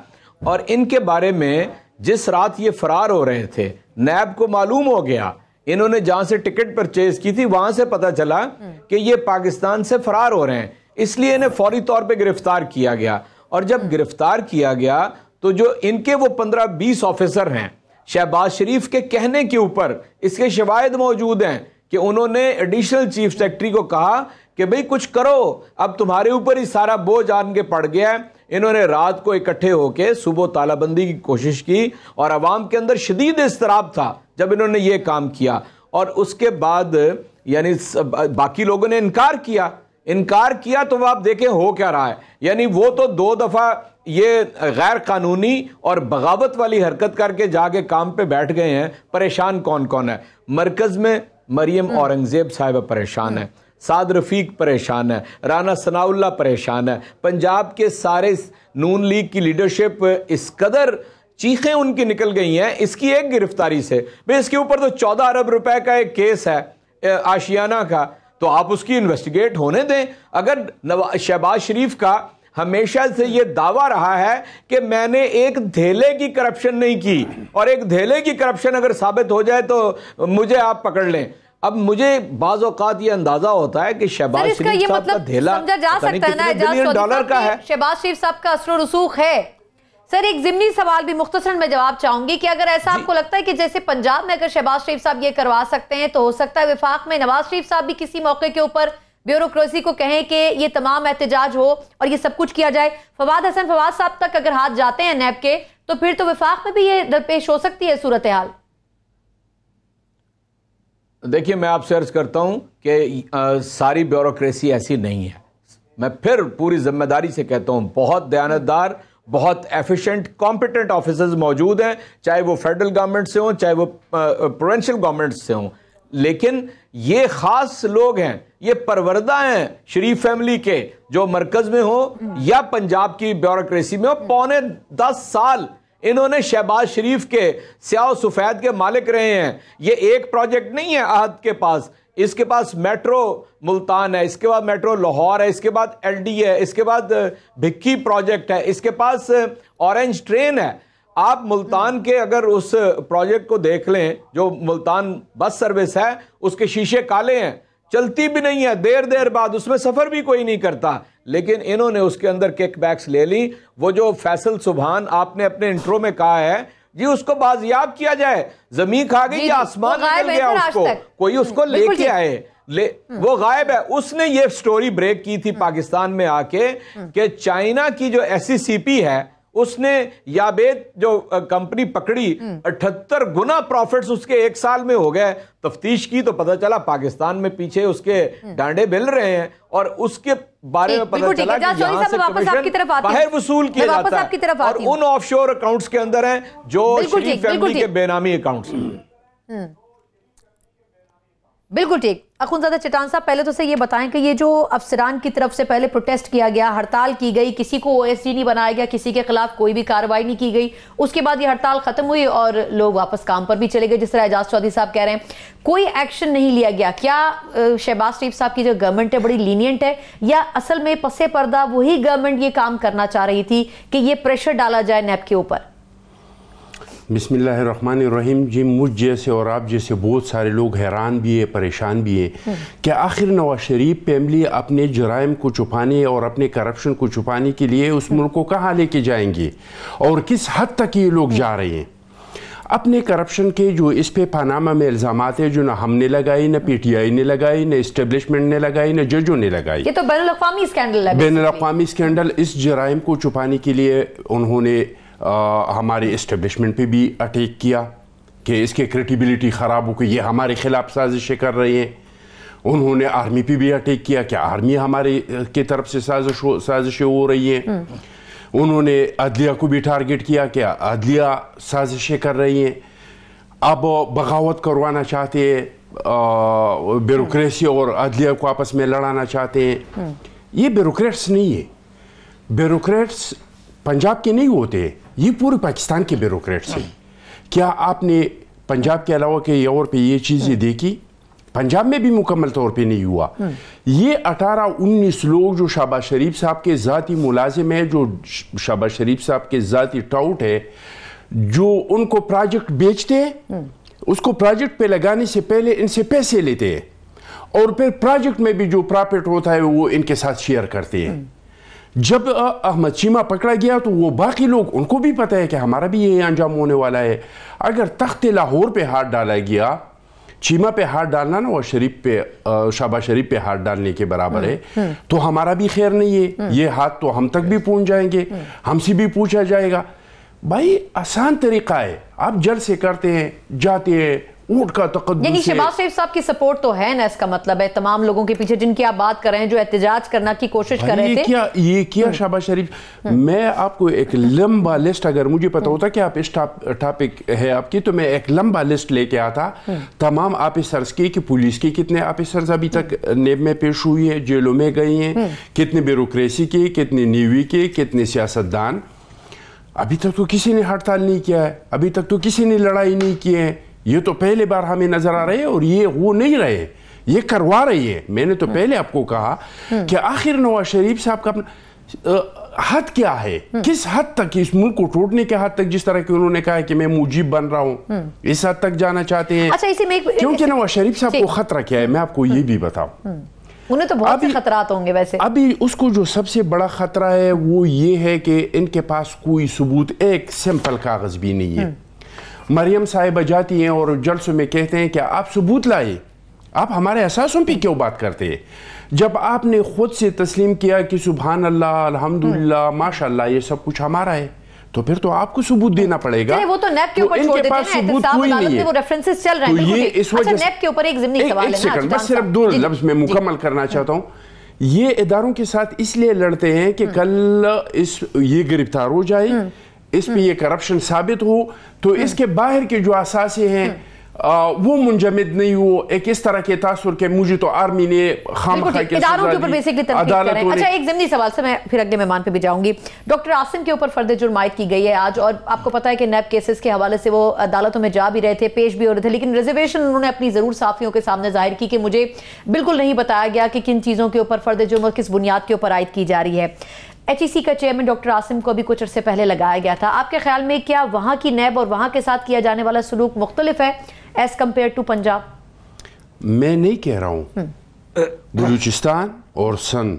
اور ان کے بارے میں جس رات یہ فرار ہو رہے تھے، نیب کو معلوم ہو گیا۔ انہوں نے جہاں سے ٹکٹ پرچیز کی تھی، وہاں سے پتا چلا کہ یہ پاکستان سے فرار ہو رہے ہیں۔ اس لیے انہیں فوری طور پہ گرفتار کیا گیا۔ اور جب گرفتار کیا گیا تو جو ان کے وہ پندرہ بیس آفیسر ہیں، شہباز شریف کے کہنے کے اوپر اس کے شواہد موجود ہیں کہ انہوں نے ایڈیشنل چیف سیکٹری کو کہا کہ بھئی کچھ کرو، اب تمہارے اوپر ہی سارا بوجھ آن کے پڑ گیا ہے۔ انہوں نے رات کو اکٹھے ہو کے صبح تالہ بندی کی کوشش کی اور عوام کے اندر شدید استراب تھا جب انہوں نے یہ کام کیا۔ اور اس کے بعد یعنی باقی لوگوں نے انکار کیا۔ انکار کیا تو وہ آپ دیکھیں ہو کیا رہا ہے۔ یعنی وہ تو دو دفعہ یہ غیر قانونی اور بغاوت والی حرکت کر کے جا کے کام پہ بیٹھ گئے ہیں پریشان کون کون ہے؟ مرکز میں مریم اورنگزیب صاحبہ پریشان ہے سعد رفیق پریشان ہے رانا ثناء اللہ پریشان ہے پنجاب کے سارے نون لیگ کی لیڈرشپ اس قدر چیخیں ان کی نکل گئی ہیں اس کی ایک گرفتاری سے۔ بھئی اس کے اوپر تو چودہ ارب روپے کا ایک کیس ہے آشیانہ کا۔ تو آپ اس کی انویسٹیگیٹ ہونے دیں۔ اگر شہباز شریف کا ہمیشہ سے یہ دعویٰ رہا ہے کہ میں نے ایک دھیلے کی کرپشن نہیں کی۔ اور ایک دھیلے کی کرپشن اگر ثابت ہو جائے تو مجھے آپ پکڑ لیں۔ اب مجھے بعض اوقات یہ اندازہ ہوتا ہے کہ شہباز شریف صاحب کا دھیلا ڈالر کا ہے۔ شہباز شریف صاحب کا اثر و رسوخ ہے۔ سر ایک ضمنی سوال بھی مختصر میں جواب چاہوں گی کہ اگر ایسا آپ جی۔ کو لگتا ہے کہ جیسے پنجاب میں اگر شہباز شریف صاحب یہ کروا سکتے ہیں تو ہو سکتا ہے وفاق میں نواز شریف صاحب بھی کسی موقع کے اوپر بیوروکریسی کو کہیں کہ یہ تمام احتجاج ہو اور یہ سب کچھ کیا جائے۔ فواد حسن، فواد صاحب تک اگر ہاتھ جاتے ہیں نیب کے، تو پھر تو وفاق میں بھی یہ درپیش ہو سکتی ہے صورتحال۔ دیکھیے، میں آپ سے عرض کرتا ہوں کہ ساری بیوروکریسی ایسی نہیں ہے۔ میں پھر پوری ذمہ داری سے کہتا ہوں، بہت دیانتدار، بہت ایفیشنٹ کمپیٹنٹ آفیسرز موجود ہیں، چاہے وہ فیڈرل گورنمنٹ سے ہوں، چاہے وہ پروونشل گورنمنٹ سے ہوں۔ لیکن یہ خاص لوگ ہیں، یہ پروردہ ہیں شریف فیملی کے جو مرکز میں ہوں یا پنجاب کی بیوروکریسی میں ہو پونے دس سال انہوں نے شہباز شریف کے، سیاہ و سفید کے مالک رہے ہیں۔ یہ ایک پروجیکٹ نہیں ہے عہد کے پاس۔ اس کے پاس میٹرو ملتان ہے، اس کے بعد میٹرو لاہور ہے، اس کے بعد ایل ڈی ہے، اس کے بعد بھکی پروجیکٹ ہے، اس کے پاس اورنج ٹرین ہے۔ آپ ملتان کے اگر اس پروجیکٹ کو دیکھ لیں جو ملتان بس سروس ہے اس کے شیشے کالے ہیں چلتی بھی نہیں ہے دیر دیر بعد اس میں سفر بھی کوئی نہیں کرتا۔ لیکن انہوں نے اس کے اندر کیک بیکس لے لی۔ وہ جو فیصل سبحان آپ نے اپنے انٹرو میں کہا ہے جی اس کو بازیاب کیا جائے۔ زمین کھا گئی جی، یا آسمان نکل گیا اس کو؟ کوئی اس کو لے کے آئے۔ وہ غائب ہے۔ اس نے یہ سٹوری بریک کی تھی پاکستان میں آ کے کہ چائنا کی جو ایس سی پی ہے اس نے یابید جو کمپنی پکڑی اٹھتر گنا پروفٹس اس کے ایک سال میں ہو گئے۔ تفتیش کی تو پتا چلا پاکستان میں پیچھے اس کے ڈانڈے بل رہے ہیں اور اس کے بارے میں پتا چلا کہ یہاں سے کمیشن باہر وصول کیا جاتا ہے اور ان آف شور اکاؤنٹس کے اندر ہیں جو شریف فیملی کے بے نامی اکاؤنٹس ہیں۔ بالکل ٹھیک۔ اخونزادہ چٹان صاحب، پہلے تو سے یہ بتائیں کہ یہ جو افسران کی طرف سے پہلے پروٹیسٹ کیا گیا، ہڑتال کی گئی، کسی کو او ایس ڈی نہیں بنایا گیا، کسی کے خلاف کوئی بھی کاروائی نہیں کی گئی۔ اس کے بعد یہ ہڑتال ختم ہوئی اور لوگ واپس کام پر بھی چلے گئے، جس طرح اعجاز چودھری صاحب کہہ رہے ہیں۔ کوئی ایکشن نہیں لیا گیا۔ کیا شہباز شریف صاحب کی جو گورنمنٹ ہے، بڑی لینینٹ ہے، یا اصل میں پسے پردہ وہی گورنمنٹ یہ کام کرنا چاہ رہی تھی کہ یہ پریشر ڈالا جائے نیب کے اوپر؟ بسم اللہ الرحمن الرحیم۔ جی مجھ جیسے اور آپ جیسے بہت سارے لوگ حیران بھی ہیں پریشان بھی ہیں۔ کہ آخر نواز شریف فیملی اپنے جرائم کو چھپانے اور اپنے کرپشن کو چھپانے کے لیے اس ملک کو کہاں لے کے جائیں گے؟ اور کس حد تک یہ لوگ جا رہے ہیں؟ اپنے کرپشن کے جو اس پہ پانامہ میں الزامات ہیں جو نہ ہم نے لگائی نہ پی ٹی آئی نے لگائی نہ اسٹیبلشمنٹ نے لگائی نہ ججوں نے لگائی۔ یہ تو بین الاقوامی اسکینڈل ہے بین الاقوامی اسکینڈل اس جرائم کو چھپانے کے لیے انہوں نے ہماری اسٹیبلشمنٹ پہ بھی اٹیک کیا کہ اس کے کریٹیبلٹی خراب ہو کہ یہ ہمارے خلاف سازشیں کر رہے ہیں۔ انہوں نے آرمی پہ بھی اٹیک کیا کہ آرمی ہمارے کی طرف سے سازش سازشیں ہو رہی ہیں۔ انہوں نے عدلیہ کو بھی ٹارگٹ کیا کہ عدلیہ سازشیں کر رہی ہیں۔ اب بغاوت کروانا چاہتے ہیں بیوروکریسی اور عدلیہ کو آپس میں لڑانا چاہتے ہیں۔ یہ بیوروکریٹس نہیں ہے۔ بیوروکریٹس پنجاب کے نہیں ہوتے۔ یہ پورے پاکستان کے بیوروکریٹس ہیں کیا آپ نے پنجاب کے علاوہ کہ اور پہ یہ چیزیں دیکھی؟ پنجاب میں بھی مکمل طور پہ نہیں ہوا۔ یہ اٹھارہ انیس لوگ جو شہباز شریف صاحب کے ذاتی ملازم ہیں جو شہباز شریف صاحب کے ذاتی ٹاؤٹ ہے جو ان کو پراجیکٹ بیچتے ہیں اس کو پراجیکٹ پہ لگانے سے پہلے ان سے پیسے لیتے ہیں۔ اور پھر پراجیکٹ میں بھی جو پراپٹ ہوتا ہے وہ ان کے ساتھ شیئر کرتے ہیں۔ جب احمد چیمہ پکڑا گیا تو وہ باقی لوگ ان کو بھی پتہ ہے کہ ہمارا بھی یہ انجام ہونے والا ہے۔ اگر تخت لاہور پہ ہاتھ ڈالا گیا چیمہ پہ ہاتھ ڈالنا نا وہ شریف پہ شابہ شریف پہ ہاتھ ڈالنے کے برابر ہے تو ہمارا بھی خیر نہیں ہے۔ یہ ہاتھ تو ہم تک بھی پہنچ جائیں گے۔ ہم۔ سے بھی پوچھا جائے گا۔ بھائی آسان طریقہ ہے۔ آپ جل سے کرتے ہیں جاتے ہیں۔ اونٹ کا تقدس یعنی شہباز شریف صاحب کی سپورٹ تو ہے نا اس کا مطلب ہے۔ تمام لوگوں کے پیچھے جن کی آپ بات کر رہے ہیں جو احتجاج کرنا کی کوشش کر رہے تھے۔ کیا یہ کیا شہباز شریف؟ میں آپ کو ایک لمبا لسٹ اگر مجھے پتا ہوتا کہ آپ اس ٹاپک ہے آپ کی تو میں ایک لمبا لسٹ لے کے آتا۔ تمام آفیسرز کی کہ پولیس کی کتنے آفیسرز ابھی تک نیب میں پیش ہوئی ہے جیلوں میں گئی ہیں کتنے بیوروکریسی کی کتنے نیوی کی کتنے سیاستدان۔ ابھی تک تو کسی نے ہڑتال نہیں کیا ہے ابھی تک تو کسی نے لڑائی نہیں کی ہے۔ یہ تو پہلے بار ہمیں نظر آ رہے ہیں اور یہ وہ نہیں رہے یہ کروا رہی ہے۔ میں نے تو پہلے آپ کو کہا کہ آخر نواز شریف صاحب کا اپنا حد کیا ہے؟ کس حد تک؟ اس ملک کو ٹوٹنے کے حد تک جس طرح کہ انہوں نے کہا کہ میں موجب بن رہا ہوں۔ اس حد تک جانا چاہتے ہیں۔ اچھا کیونکہ نواز شریف صاحب کو خطرہ کیا ہے میں آپ کو یہ بھی بتاؤں۔ انہیں تو بہت سے خطرات ہوں گے ویسے۔ ابھی اس کو جو سب سے بڑا خطرہ ہے وہ یہ ہے کہ ان کے پاس کوئی ثبوت ایک سمپل کاغذ بھی نہیں ہے۔ مریم صاحبہ جاتی ہیں اور جلسوں میں کہتے ہیں کہ آپ ثبوت لائے۔ آپ ہمارے احساسوں پہ کیوں بات کرتے ہیں؟ جب آپ نے خود سے تسلیم کیا کہ سبحان اللہ الحمدللہ ماشاءاللہ یہ سب کچھ ہمارا ہے تو پھر تو آپ کو ثبوت دینا پڑے گا۔ وہ تو نیب کے اوپر چھوڑ دیتے ہیں احتساب عدالت نہیں میں ہے۔ وہ ریفرنسز چل رہے ہیں۔ اچھا نیب کے اوپر ایک ضمنی ایک- سوال ایک ہے نا سیکنڈ بس صرف صاحب۔ دو جی، لفظ میں جی۔ مکمل کرنا چاہتا ہوں۔ یہ اداروں کے ساتھ اس لیے لڑتے ہیں کہ کل اس یہ گرفتار ہو جائے۔ اس پہ یہ کرپشن ثابت ہو تو اس کے باہر کے جو اثاثے ہیں وہ منجمد نہیں ہو۔ ایک اس طرح کے تاثر کہ مجھے تو آرمی نے خام خواہ ٹھیک۔ اداروں کے اوپر بیسکلی تنقید کر رہے ہیں اچھا ایک ضمنی سوال سے میں پھر اگلے مہمان پہ بھی جاؤں گی۔ ڈاکٹر آسم کے اوپر فرد جرم عائد کی گئی ہے آج اور آپ کو پتا ہے کہ نیب کیسز کے حوالے سے وہ عدالتوں میں جا بھی رہے تھے پیش بھی ہو رہے تھے لیکن ریزرویشن انہوں نے اپنی ضرور صحافیوں کے سامنے ظاہر کی کہ مجھے بالکل نہیں بتایا گیا کہ کن چیزوں کے اوپر فرد جرم اور کس بنیاد کے اوپر عائد کی جا رہی ہے۔ ایچ ای سی کا چیئرمین ڈاکٹر آسم کو بھی کچھ عرصے پہلے لگایا گیا تھا۔ آپ کے خیال میں کیا وہاں کی نیب اور وہاں کے ساتھ کیا جانے والا سلوک مختلف ہے ایز کمپیئر ٹو پنجاب میں نہیں کہہ رہا ہوں۔ بلوچستان اور سن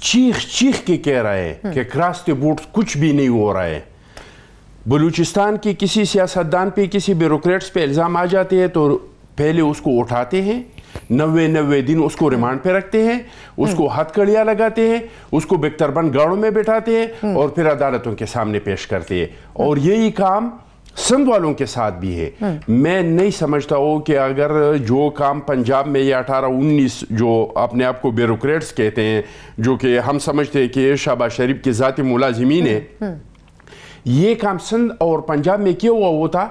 چیخ چیخ کے کہہ رہے ہیں کہ کراس دی بوٹ کچھ بھی نہیں ہو رہا ہے۔ بلوچستان کی کسی سیاستدان پہ کسی بیوروکریٹس پہ الزام آ جاتے ہیں تو پہلے اس کو اٹھاتے ہیں۔ نوے نوے دن اس کو ریمانڈ پہ رکھتے ہیں، اس کو ہتھ کڑیاں لگاتے ہیں، اس کو بکتربند گاڑوں میں بٹھاتے ہیں اور پھر عدالتوں کے سامنے پیش کرتے ہیں۔ اور یہی کام سندھ والوں کے ساتھ بھی ہے۔ میں نہیں سمجھتا ہوں کہ اگر جو کام پنجاب میں یہ اٹھارہ انیس جو اپنے آپ کو بیوروکریٹس کہتے ہیں، جو کہ ہم سمجھتے ہیں کہ شہباز شریف کے ذاتی ملازمین ہیں یہ کام سندھ اور پنجاب میں کیا ہوا ہوتا؟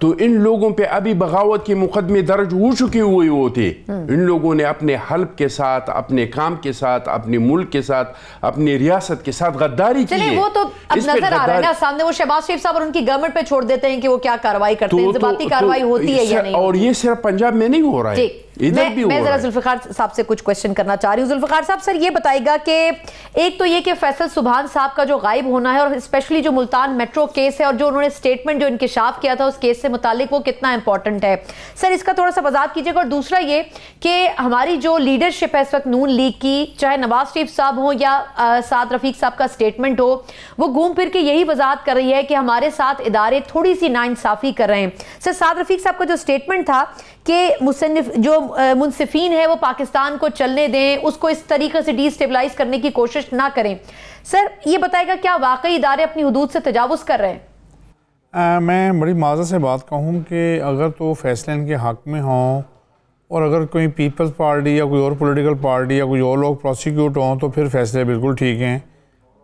تو ان لوگوں پہ ابھی بغاوت کے مقدمے درج ہو چکے ہوئے ہوتے۔ ان لوگوں نے اپنے حلب کے ساتھ اپنے کام کے ساتھ اپنے ملک کے ساتھ اپنی ریاست کے ساتھ غداری کی ہے۔ وہ تو اب نظر آ رہا ہے نا سامنے وہ شہباز شریف صاحب اور ان کی گورنمنٹ پہ چھوڑ دیتے ہیں کہ وہ کیا کاروائی کرتے ہیں انضباطی کاروائی ہوتی ہے یا نہیں؟ اور یہ صرف پنجاب میں نہیں ہو رہا ہے۔ ادھر میں ذرا ذوالفقار صاحب سے کچھ کوشچن کرنا چاہ رہی ہوں۔ ذوالفقار صاحب سر یہ بتائے گا کہ ایک تو یہ کہ فیصل سبحان صاحب کا جو غائب ہونا ہے اور اسپیشلی جو ملتان میٹرو کیس ہے اور جو انہوں نے سٹیٹمنٹ جو انکشاف کیا تھا اس کیس سے متعلق وہ کتنا امپورٹنٹ ہے۔ سر اس کا تھوڑا سا وضاحت کیجیے گا اور دوسرا یہ کہ ہماری جو لیڈرشپ ہے اس وقت نون لیگ کی چاہے نواز شریف صاحب ہوں یا سعد رفیق صاحب کا سٹیٹمنٹ ہو وہ گھوم پھر کے یہی وضاحت کر رہی ہے کہ ہمارے ساتھ ادارے تھوڑی سی ناانصافی کر رہے ہیں۔ سر سعد رفیق صاحب کا جو سٹیٹمنٹ تھا کہ مصنف جو منصفین ہیں وہ پاکستان کو چلنے دیں، اس کو اس طریقے سے ڈی سٹیبلائز کرنے کی کوشش نہ کریں۔ سر، یہ بتائے گا کیا واقعی ادارے اپنی حدود سے تجاوز کر رہے ہیں؟ میں بڑی معذرت سے بات کہوں کہ اگر تو فیصلے ان کے حق میں ہوں اور اگر کوئی پیپلز پارٹی یا کوئی اور پولیٹیکل پارٹی یا کوئی اور لوگ پروسیکیوٹ ہوں تو پھر فیصلے بالکل ٹھیک ہیں۔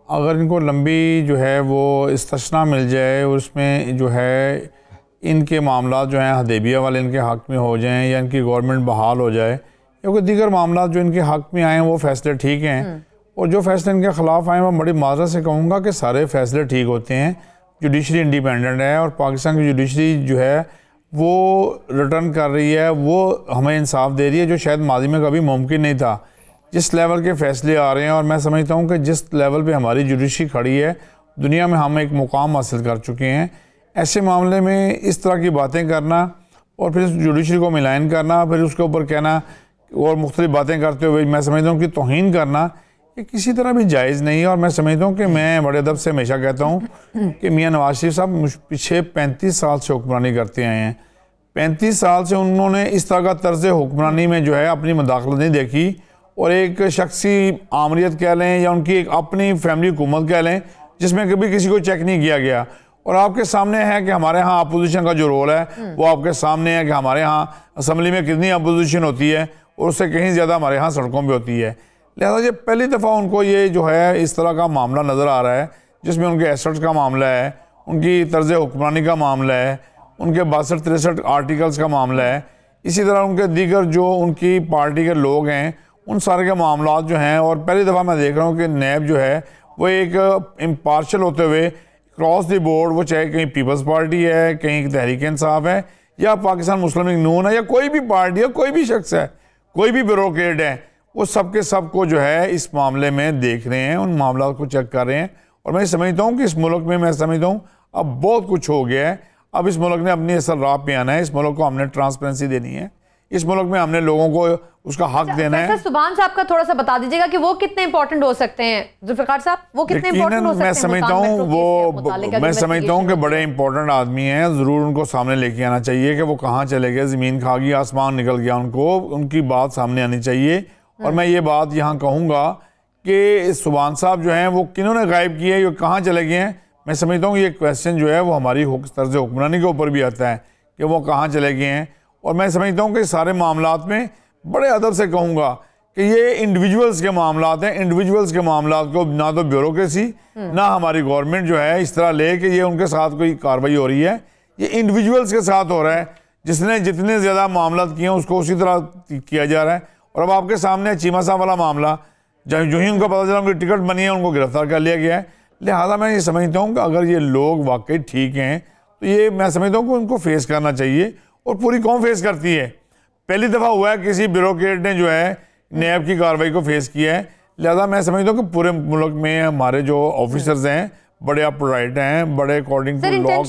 اگر ان کو لمبی جو ہے وہ استثنا مل جائے اور اس میں جو ہے ان کے معاملات جو ہیں حدیبیہ والے ان کے حق میں ہو جائیں یا ان کی گورنمنٹ بحال ہو جائے یا کوئی دیگر معاملات جو ان کے حق میں آئیں وہ فیصلے ٹھیک ہیں۔ اور جو فیصلے ان کے خلاف آئیں میں بڑی معذرت سے کہوں گا کہ سارے فیصلے ٹھیک ہوتے ہیں۔ جوڈیشری انڈیپینڈنٹ ہے اور پاکستان کی جوڈیشری جو ہے وہ ریٹرن کر رہی ہے وہ ہمیں انصاف دے رہی ہے جو شاید ماضی میں کبھی ممکن نہیں تھا۔ جس لیول کے فیصلے آ رہے ہیں اور میں سمجھتا ہوں کہ جس لیول پہ ہماری جوڈیشری کھڑی ہے دنیا میں ہم ایک مقام حاصل کر چکے ہیں۔ ایسے معاملے میں اس طرح کی باتیں کرنا اور پھر جوڈیشری کو ملائن کرنا، پھر اس کے اوپر کہنا اور مختلف باتیں کرتے ہوئے میں سمجھتا ہوں کہ توہین کرنا یہ کسی طرح بھی جائز نہیں ہے اور میں سمجھتا ہوں کہ میں بڑے ادب سے ہمیشہ کہتا ہوں کہ میاں نواز شریف صاحب پیچھے پینتیس سال سے حکمرانی کرتے آئے ہیں۔ پینتیس سال سے انہوں نے اس طرح کا طرز حکمرانی میں جو ہے اپنی مداخلت نہیں دیکھی اور ایک شخصی آمریت کہہ لیں یا ان کی ایک اپنی فیملی حکومت کہہ لیں، جس میں کبھی کسی کو چیک نہیں کیا گیا۔ اور آپ کے سامنے ہے کہ ہمارے ہاں اپوزیشن کا جو رول ہے وہ آپ کے سامنے ہے کہ ہمارے ہاں اسمبلی میں کتنی اپوزیشن ہوتی ہے اور اس سے کہیں زیادہ ہمارے ہاں سڑکوں پہ ہوتی ہے۔ لہذا یہ پہلی دفعہ ان کو یہ جو ہے اس طرح کا معاملہ نظر آ رہا ہے جس میں ان کے ایسٹس کا معاملہ ہے ان کی طرز حکمرانی کا معاملہ ہے ان کے باسٹھ تریسٹھ آرٹیکلز کا معاملہ ہے۔ اسی طرح ان کے دیگر جو ان کی پارٹی کے لوگ ہیں ان سارے کے معاملات جو ہیں اور پہلی دفعہ میں دیکھ رہا ہوں کہ نیب جو ہے وہ ایک امپارشل ہوتے ہوئے کراس دی بورڈ وہ چاہے کہیں پیپلز پارٹی ہے، کہیں تحریک انصاف ہے، یا پاکستان مسلم نون ہے، یا کوئی بھی پارٹی ہے، کوئی بھی شخص ہے، کوئی بھی بیوروکریٹ ہے، وہ سب کے سب کو جو ہے اس معاملے میں دیکھ رہے ہیں، ان معاملات کو چیک کر رہے ہیں۔ اور میں سمجھتا ہوں کہ اس ملک میں میں سمجھتا ہوں اب بہت کچھ ہو گیا ہے۔ اب اس ملک نے اپنی اثر راہ پہ آنا ہے، اس ملک کو ہم نے ٹرانسپیرنسی دینی ہے۔ اس ملک میں ہم نے لوگوں کو اس کا حق دینا ہے۔ سبحان صاحب کا تھوڑا سا بتا دیجیے گا کہ وہ کتنے امپورٹنٹ ہو سکتے ہیں۔ ذوالفقار صاحب وہ کتنے امپورٹنٹ ہو سکتے ہیں میں سمجھتا ہوں وہ میں سمجھتا ہوں کہ بڑے امپورٹنٹ آدمی ہیں ضرور ان کو سامنے لے کے آنا چاہیے کہ وہ کہاں چلے گئے زمین کھا گیا آسمان نکل گیا ان کو ان کی بات سامنے آنی چاہیے۔ اور میں یہ بات یہاں کہوں گا کہ سبحان صاحب جو ہیں وہ کنہوں نے غائب کیے یہ کہاں چلے گئے ہیں؟ میں سمجھتا ہوں یہ کویسچن جو ہے وہ ہماری طرز حکمرانی کے اوپر بھی آتا ہے کہ وہ کہاں چلے گئے ہیں۔ اور میں سمجھتا ہوں کہ سارے معاملات میں بڑے ادب سے کہوں گا کہ یہ انڈیویجولز کے معاملات ہیں۔ انڈیویجولز کے معاملات کو نہ تو بیوروکریسی نہ ہماری گورنمنٹ جو ہے اس طرح لے کہ یہ ان کے ساتھ کوئی کاروائی ہو رہی ہے۔ یہ انڈیویجولز کے ساتھ ہو رہا ہے۔ جس نے جتنے زیادہ معاملات کیے ہیں اس کو اسی طرح کیا جا رہا ہے۔ اور اب آپ کے سامنے چیمہ صاحب والا معاملہ۔ جو ہی ان کو پتہ چلا ان کی ٹکٹ بنی ہے ان کو گرفتار کر لیا گیا ہے۔ لہٰذا میں یہ سمجھتا ہوں کہ اگر یہ لوگ واقعی ٹھیک ہیں تو یہ میں سمجھتا ہوں کہ ان کو فیس کرنا چاہیے اور پوری قوم فیس کرتی ہے۔ پہلی دفعہ ہوا ہے کسی بیوروکریٹ نے جو ہے نیب کی کاروائی کو فیس کیا ہے۔ لہذا میں سمجھتا ہوں کہ پورے ملک میں ہمارے جو آفیسرز ہیں بڑے اپ رائٹ ہیں بڑے اکارڈنگ ٹو لاگ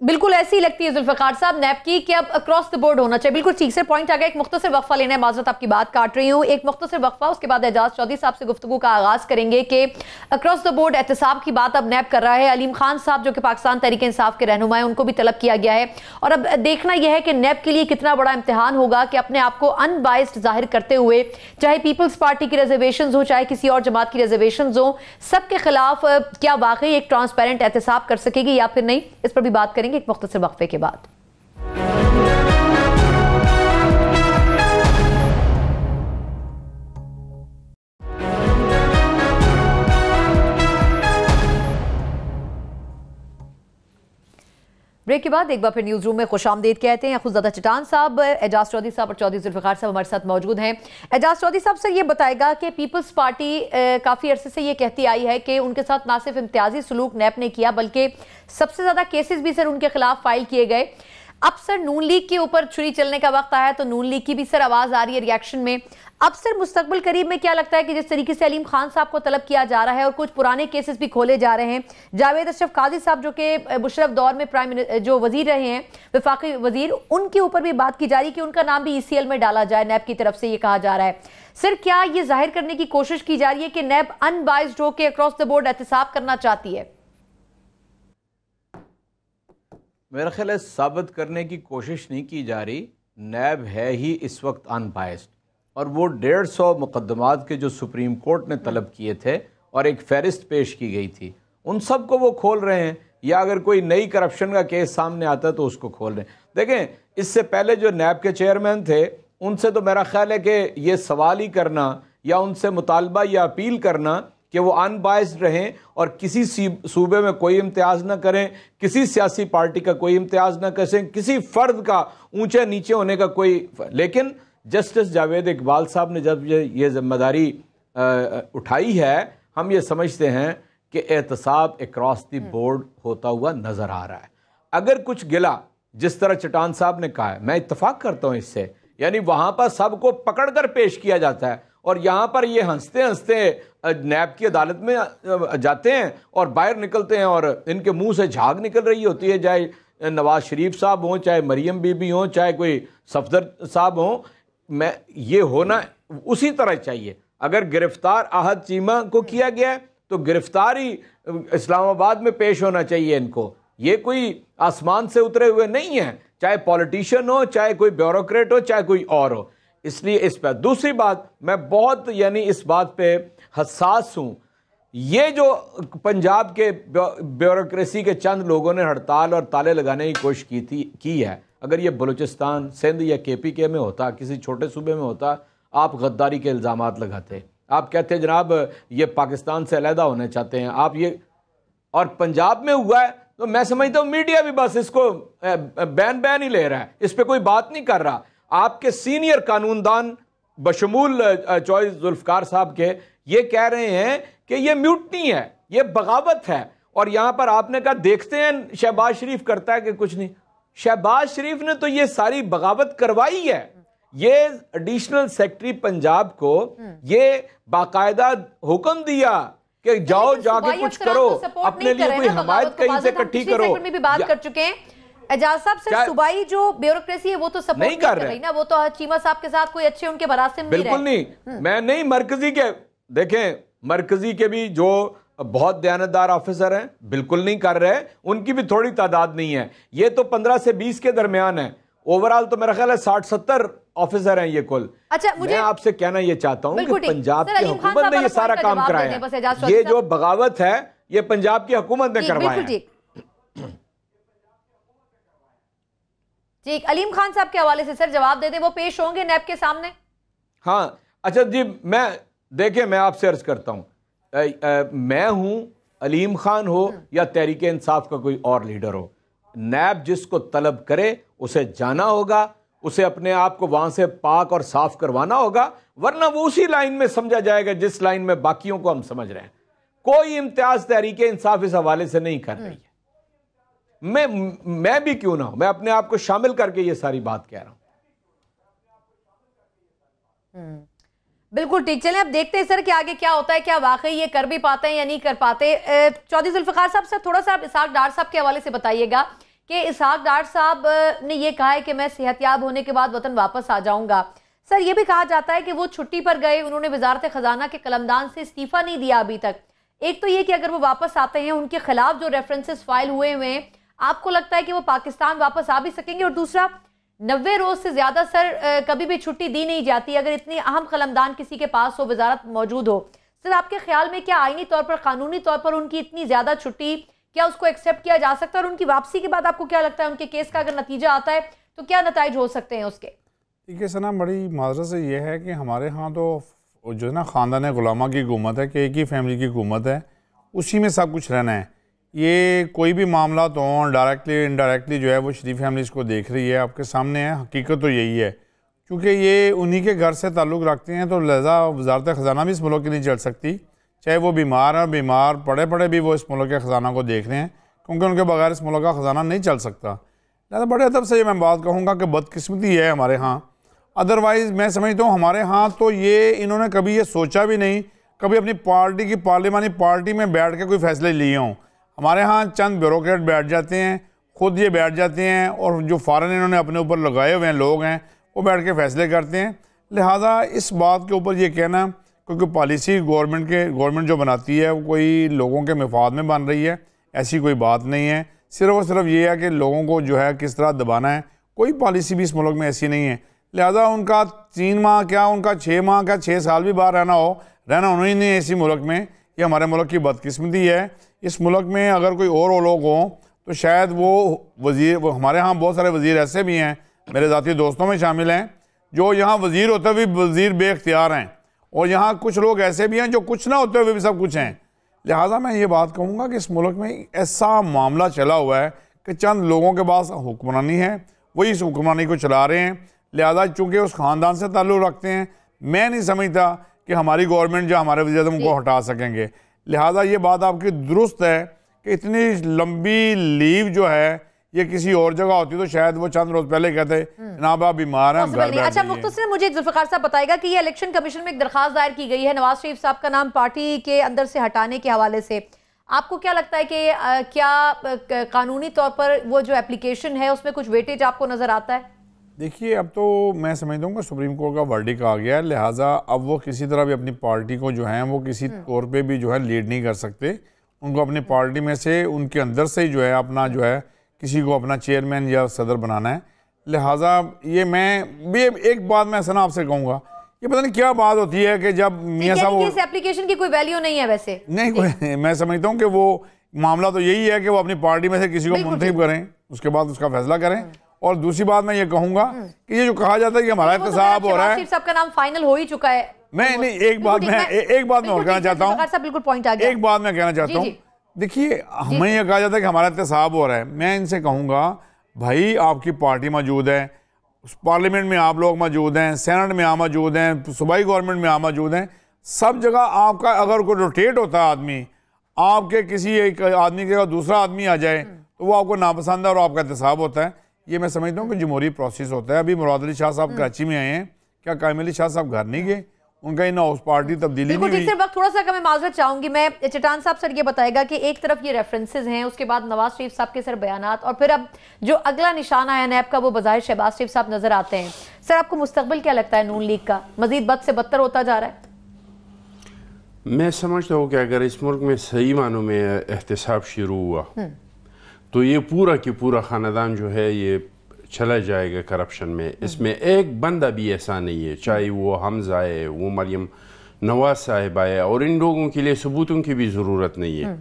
بالکل ایسی لگتی ہے ذوالفقار صاحب نیب کی کہ اب اکراس دا بورڈ ہونا چاہیے۔ بالکل ٹھیک سے پوائنٹ آ ایک مختصر وقفہ لینا ہے۔ معذرت آپ کی بات کاٹ رہی ہوں۔ ایک مختصر وقفہ، اس کے بعد اعجاز چودھری صاحب سے گفتگو کا آغاز کریں گے کہ اکراس دا بورڈ احتساب کی بات اب نیب کر رہا ہے۔ علیم خان صاحب جو کہ پاکستان تحریک انصاف کے رہنما ہیں، ان کو بھی طلب کیا گیا ہے۔ اور اب دیکھنا یہ ہے کہ نیب کے لیے کتنا بڑا امتحان ہوگا کہ اپنے آپ کو ان بائسڈ ظاہر کرتے ہوئے، چاہے پیپلز پارٹی کی ریزرویشنز ہوں، چاہے کسی اور جماعت کی ریزرویشنز ہوں، سب کے خلاف کیا واقعی ایک ٹرانسپیرنٹ احتساب کر سکے گی یا پھر نہیں؟ اس پر بھی بات کریں۔ گے ایک مختصر وقفے کے بعد بریک کے بعد ایک بار پھر نیوز روم میں خوش آمدید کہتے ہیں، خود چٹان صاحب اعجاز چودھری صاحب اور چودھری ذوالفقار صاحب ہمارے ساتھ موجود ہیں۔ اعجاز چودھری صاحب سے یہ بتائے گا کہ پیپلز پارٹی کافی عرصے سے یہ کہتی آئی ہے کہ ان کے ساتھ نہ صرف امتیازی سلوک نیپ نے کیا، بلکہ سب سے زیادہ کیسز بھی سر ان کے خلاف فائل کیے گئے۔ اب سر نون لیگ کے اوپر چھری چلنے کا وقت آیا، تو نون لیگ کی بھی سر آواز آ رہی ہے ریاکشن میں۔ اب سر مستقبل قریب میں کیا لگتا ہے کہ جس طریقے سے علیم خان صاحب کو طلب کیا جا رہا ہے اور کچھ پرانے کیسز بھی کھولے جا رہے ہیں؟ جاوید اشرف قاضی صاحب جو کہ مشرف دور میں پرائم جو وزیر رہے ہیں، وفاقی وزیر، ان کے اوپر بھی بات کی جا رہی ہے کہ ان کا نام بھی ای سی ایل میں ڈالا جائے، نیب کی طرف سے یہ کہا جا رہا ہے۔ سر، کیا یہ ظاہر کرنے کی کوشش کی جا رہی ہے کہ نیب ان بائزڈ ہو کے اکراس دا بورڈ احتساب کرنا چاہتی ہے؟ میرا خیال ہے ثابت کرنے کی کوشش نہیں کی جا رہی، نیب ہے ہی اس وقت ان بائسڈ اور وہ ڈیڑھ سو مقدمات کے جو سپریم کورٹ نے طلب کیے تھے اور ایک فہرست پیش کی گئی تھی، ان سب کو وہ کھول رہے ہیں، یا اگر کوئی نئی کرپشن کا کیس سامنے آتا ہے تو اس کو کھول رہے ہیں۔ دیکھیں، اس سے پہلے جو نیب کے چیئرمین تھے، ان سے تو میرا خیال ہے کہ یہ سوال ہی کرنا یا ان سے مطالبہ یا اپیل کرنا کہ وہ ان بائسڈ رہیں اور کسی صوبے میں کوئی امتیاز نہ کریں، کسی سیاسی پارٹی کا کوئی امتیاز نہ کریں کسی فرد کا اونچے نیچے ہونے کا کوئی لیکن جسٹس جاوید اقبال صاحب نے جب یہ ذمہ داری اٹھائی ہے، ہم یہ سمجھتے ہیں کہ احتساب اکراس دی بورڈ ہوتا ہوا نظر آ رہا ہے۔ اگر کچھ گلا، جس طرح چٹان صاحب نے کہا ہے، میں اتفاق کرتا ہوں اس سے یعنی وہاں پر سب کو پکڑ کر پیش کیا جاتا ہے اور یہاں پر یہ ہنستے ہنستے نیب کی عدالت میں جاتے ہیں اور باہر نکلتے ہیں اور ان کے منہ سے جھاگ نکل رہی ہوتی ہے، چاہے نواز شریف صاحب ہوں، چاہے مریم بی بی ہوں، چاہے کوئی صفدر صاحب ہوں۔ میں یہ ہونا اسی طرح چاہیے۔ اگر گرفتار آہد چیمہ کو کیا گیا ہے، تو گرفتاری اسلام آباد میں پیش ہونا چاہیے ان کو۔ یہ کوئی آسمان سے اترے ہوئے نہیں ہیں، چاہے پولیٹیشین ہو، چاہے کوئی بیوروکریٹ ہو، چاہے کوئی اور ہو۔ اس لیے اس پہ دوسری بات، میں بہت یعنی اس بات پہ حساس ہوں۔ یہ جو پنجاب کے بیوروکریسی کے چند لوگوں نے ہڑتال اور تالے لگانے کی کوشش کی تھی، کی ہے اگر یہ بلوچستان، سندھ یا کے پی کے میں ہوتا، کسی چھوٹے صوبے میں ہوتا، آپ غداری کے الزامات لگاتے۔ آپ کہتے ہیں جناب، یہ پاکستان سے علیحدہ ہونے چاہتے ہیں۔ آپ یہ اور پنجاب میں ہوا ہے، تو میں سمجھتا ہوں میڈیا بھی بس اس کو بین بین ہی لے رہا ہے۔ اس پہ کوئی بات نہیں کر رہا۔ آپ کے سینئر قانون دان بشمول چوائس ذوالفقار صاحب کے یہ کہہ رہے ہیں کہ یہ میوٹنی ہے، یہ بغاوت ہے۔ اور یہاں پر آپ نے کہا، دیکھتے ہیں، شہباز شریف کرتا ہے کہ کچھ نہیں۔ شہباز شریف نے تو یہ ساری بغاوت کروائی ہے۔ یہ ایڈیشنل سیکٹری پنجاب کو یہ باقاعدہ حکم دیا کہ جاؤ جا کے کچھ کرو اپنے لیے کوئی حمایت کہیں سے کٹھی کرو۔ میں بھی بات کر چکے ہیں۔ اجاز صاحب صرف صوبائی جو بیوروکریسی ہے وہ تو سپورٹ نہیں کر رہی نا وہ تو چیمہ صاحب کے ساتھ کوئی اچھے ان کے براسم نہیں رہے۔ بالکل نہیں میں نہیں مرکزی کے دیکھیں مرکزی کے بھی جو بہت دیانتدار آفیسر ہیں بالکل نہیں کر رہے ان کی بھی تھوڑی تعداد نہیں ہے۔ یہ تو پندرہ سے بیس کے درمیان ہے اوورال تو میرا خیال ہے ساٹھ ستر آفیسر ہیں یہ کل۔ اچھا میں آپ سے کہنا یہ چاہتا ہوں کہ پنجاب کی حکومت نے یہ سارا کام کرایا یہ جو بغاوت ہے یہ پنجاب کی حکومت نے کروایا ٹھیک علیم خان صاحب کے حوالے سے سر جواب دے دیں وہ پیش ہوں گے نیب کے سامنے؟ ہاں اچھا جی میں دیکھیں میں آپ سے عرض کرتا ہوں۔ میں ہوں علیم خان ہو یا تحریک انصاف کا کوئی اور لیڈر ہو۔ نیب جس کو طلب کرے اسے جانا ہوگا اسے اپنے آپ کو وہاں سے پاک اور صاف کروانا ہوگا ورنہ وہ اسی لائن میں سمجھا جائے گا جس لائن میں باقیوں کو ہم سمجھ رہے ہیں۔ کوئی امتیاز تحریک انصاف اس حوالے سے نہیں کر رہی ہے۔ میں میں بھی کیوں نہ ہوں؟ میں اپنے آپ کو شامل کر کے یہ ساری بات کہہ رہا ہوں۔ بالکل ٹھیک۔ چلیں، اب دیکھتے ہیں سر کہ آگے کیا ہوتا ہے، کیا واقعی یہ کر بھی پاتے ہیں یا نہیں کر پاتے۔ چودھری ذوالفقار صاحب سے تھوڑا سا آپ اسحاق ڈار صاحب کے حوالے سے بتائیے گا کہ اسحاق ڈار صاحب نے یہ کہا ہے کہ میں صحت یاب ہونے کے بعد وطن واپس آ جاؤں گا۔ سر، یہ بھی کہا جاتا ہے کہ وہ چھٹی پر گئے، انہوں نے وزارت خزانہ کے قلمدان سے استعفیٰ نہیں دیا ابھی تک۔ ایک تو یہ کہ اگر وہ واپس آتے ہیں، ان کے خلاف جو ریفرنسز فائل ہوئے ہوئے ہیں، آپ کو لگتا ہے کہ وہ پاکستان واپس آ بھی سکیں گے؟ اور دوسرا نوے روز سے زیادہ سر کبھی بھی چھٹی دی نہیں جاتی، اگر اتنی اہم قلمدان کسی کے پاس ہو، وزارت موجود ہو۔ سر، آپ کے خیال میں کیا آئینی طور پر، قانونی طور پر ان کی اتنی زیادہ چھٹی، کیا اس کو ایکسیپٹ کیا جا سکتا ہے؟ اور ان کی واپسی کے بعد آپ کو کیا لگتا ہے؟ ان کے کیس کا اگر نتیجہ آتا ہے، تو کیا نتائج ہو سکتے ہیں اس کے؟ ٹھیک ہے سنا، بڑی معذرت سے یہ ہے کہ ہمارے ہاں تو جو ہے نا، خاندان غلامہ کی حکومت ہے، کہ ایک ہی فیملی کی حکومت ہے، اسی میں سب کچھ رہنا ہے۔ یہ کوئی بھی معاملات ہوں ڈائریکٹلی انڈائریکٹلی جو ہے وہ شریف فیملیز کو دیکھ رہی ہے، آپ کے سامنے ہے، حقیقت تو یہی ہے۔ کیونکہ یہ انہی کے گھر سے تعلق رکھتے ہیں تو لہذا وزارت خزانہ بھی اس ملک کی نہیں چل سکتی۔ چاہے وہ بیمار ہیں، بیمار پڑے پڑے بھی وہ اس ملک کے خزانہ کو دیکھ رہے ہیں، کیونکہ ان کے بغیر اس ملک کا خزانہ نہیں چل سکتا۔ لہٰذا بڑے ادب سے یہ میں بات کہوں گا کہ بدقسمتی ہے ہمارے ہاں۔ ادروائز میں سمجھتا ہوں ہمارے ہاں تو یہ انہوں نے کبھی یہ سوچا بھی نہیں، کبھی اپنی پارٹی کی پارلیمانی پارٹی میں بیٹھ کے کوئی فیصلے لیے ہوں۔ ہمارے ہاں چند بیوروکریٹ بیٹھ جاتے ہیں، خود یہ بیٹھ جاتے ہیں اور جو فارن انہوں نے اپنے اوپر لگائے ہوئے ہیں لوگ ہیں، وہ بیٹھ کے فیصلے کرتے ہیں۔ لہٰذا اس بات کے اوپر یہ کہنا، کیونکہ پالیسی گورنمنٹ کے گورنمنٹ جو بناتی ہے، وہ کوئی لوگوں کے مفاد میں بن رہی ہے، ایسی کوئی بات نہیں ہے۔ صرف اور صرف یہ ہے کہ لوگوں کو جو ہے کس طرح دبانا ہے، کوئی پالیسی بھی اس ملک میں ایسی نہیں ہے۔ لہٰذا ان کا تین ماہ کیا، ان کا چھ ماہ کیا، چھ سال بھی باہر رہنا ہو، رہنا انہوں ہی نہیں ہے اسی ملک میں۔ یہ ہمارے ملک کی بدقسمتی ہے۔ اس ملک میں اگر کوئی اور لوگ ہوں تو شاید وہ وزیر، وہ ہمارے ہاں بہت سارے وزیر ایسے بھی ہیں، میرے ذاتی دوستوں میں شامل ہیں، جو یہاں وزیر ہوتے ہوئے وزیر بے اختیار ہیں۔ اور یہاں کچھ لوگ ایسے بھی ہیں جو کچھ نہ ہوتے ہوئے بھی سب کچھ ہیں۔ لہٰذا میں یہ بات کہوں گا کہ اس ملک میں ایسا معاملہ چلا ہوا ہے کہ چند لوگوں کے پاس حکمرانی ہے، وہی اس حکمرانی کو چلا رہے ہیں۔ لہٰذا چونکہ اس خاندان سے تعلق رکھتے ہیں، میں نہیں سمجھتا کہ ہماری گورنمنٹ جو ہمارے وزیر اعظم کو ہٹا سکیں گے۔ لہٰذا یہ بات آپ کی درست ہے کہ اتنی لمبی لیو جو ہے یہ کسی اور جگہ ہوتی تو شاید وہ چند روز پہلے کہتے جناب آپ بیمار ہیں اچھا مختصر مجھے ذوالفقار صاحب بتائے گا کہ یہ الیکشن کمیشن میں ایک درخواست دائر کی گئی ہے نواز شریف صاحب کا نام پارٹی کے اندر سے ہٹانے کے حوالے سے۔ آپ کو کیا لگتا ہے کہ کیا قانونی طور پر وہ جو اپلیکیشن ہے اس میں کچھ ویٹیج آپ کو نظر آتا ہے؟ دیکھیے اب تو میں سمجھتا ہوں کہ سپریم کورٹ کا ورڈک آ گیا ہے لہٰذا اب وہ کسی طرح بھی اپنی پارٹی کو جو ہیں وہ کسی طور پہ بھی جو ہے لیڈ نہیں کر سکتے۔ ان کو اپنی پارٹی میں سے ان کے اندر سے ہی جو ہے اپنا جو ہے کسی کو اپنا چیئرمین یا صدر بنانا ہے۔ لہٰذا یہ میں بھی ایک بات میں ایسا آپ سے کہوں گا یہ پتہ نہیں کیا بات ہوتی ہے کہ جب میاں صاحب اس اپلیکیشن کی کوئی ویلیو نہیں ہے ویسے۔ نہیں کوئی میں سمجھتا ہوں کہ وہ معاملہ تو یہی ہے کہ وہ اپنی پارٹی میں سے کسی کو منتخب کریں اس کے بعد اس کا فیصلہ کریں۔ اور دوسری بات میں یہ کہوں گا کہ یہ جو کہا جاتا ہے کہ ہمارا احتساب ہو رہا ہے۔ صاحب کا نام فائنل ہو ہی چکا ہے۔ میں نہیں ایک بات میں ایک بات میں اور کہنا چاہتا ہوں۔ ایک بات میں کہنا چاہتا جی، ہوں۔ جی۔ دیکھیے ہمیں یہ کہا جاتا ہے کہ ہمارا احتساب ہو رہا ہے۔ میں ان سے کہوں گا بھائی آپ کی پارٹی موجود ہے۔ پارلیمنٹ میں آپ لوگ موجود ہیں سینٹ میں آپ موجود ہیں صوبائی گورنمنٹ میں آپ موجود ہیں۔ سب جگہ آپ کا اگر کوئی روٹیٹ ہوتا ہے آدمی آپ کے کسی ایک آدمی کے دوسرا آدمی آ جائے تو وہ آپ کو ناپسند ہے اور آپ کا احتساب ہوتا ہے۔ یہ میں سمجھتا ہوں کہ جمہوری پروسیس ہوتا ہے۔ ابھی مراد علی شاہ صاحب کراچی میں آئے ہیں۔ کیا قائم علی شاہ صاحب گھر نہیں گئے؟ ان کا ان ہاؤس پارٹی تبدیلی نہیں ہوئی۔ وقت تھوڑا سا میں معذرت چاہوں گی۔ میں چٹان صاحب سر یہ بتائے گا کہ ایک طرف یہ ریفرنسز ہیں اس کے بعد نواز شریف صاحب کے سر بیانات اور پھر اب جو اگلا نشانہ ہے نیب کا وہ بظاہر شہباز شریف صاحب نظر آتے ہیں۔ سر آپ کو مستقبل کیا لگتا ہے نون لیگ کا؟ مزید بد سے بدتر ہوتا جا رہا ہے۔ میں سمجھتا ہوں کہ اگر اس ملک میں صحیح معنوں میں احتساب شروع ہوا تو یہ پورا کی پورا خاندان جو ہے یہ چلا جائے گا کرپشن میں۔ اس میں ایک بندہ بھی ایسا نہیں ہے چاہے وہ حمزہ ہے وہ مریم نواز صاحب ہے اور ان لوگوں کے لیے ثبوتوں کی بھی ضرورت نہیں ہے۔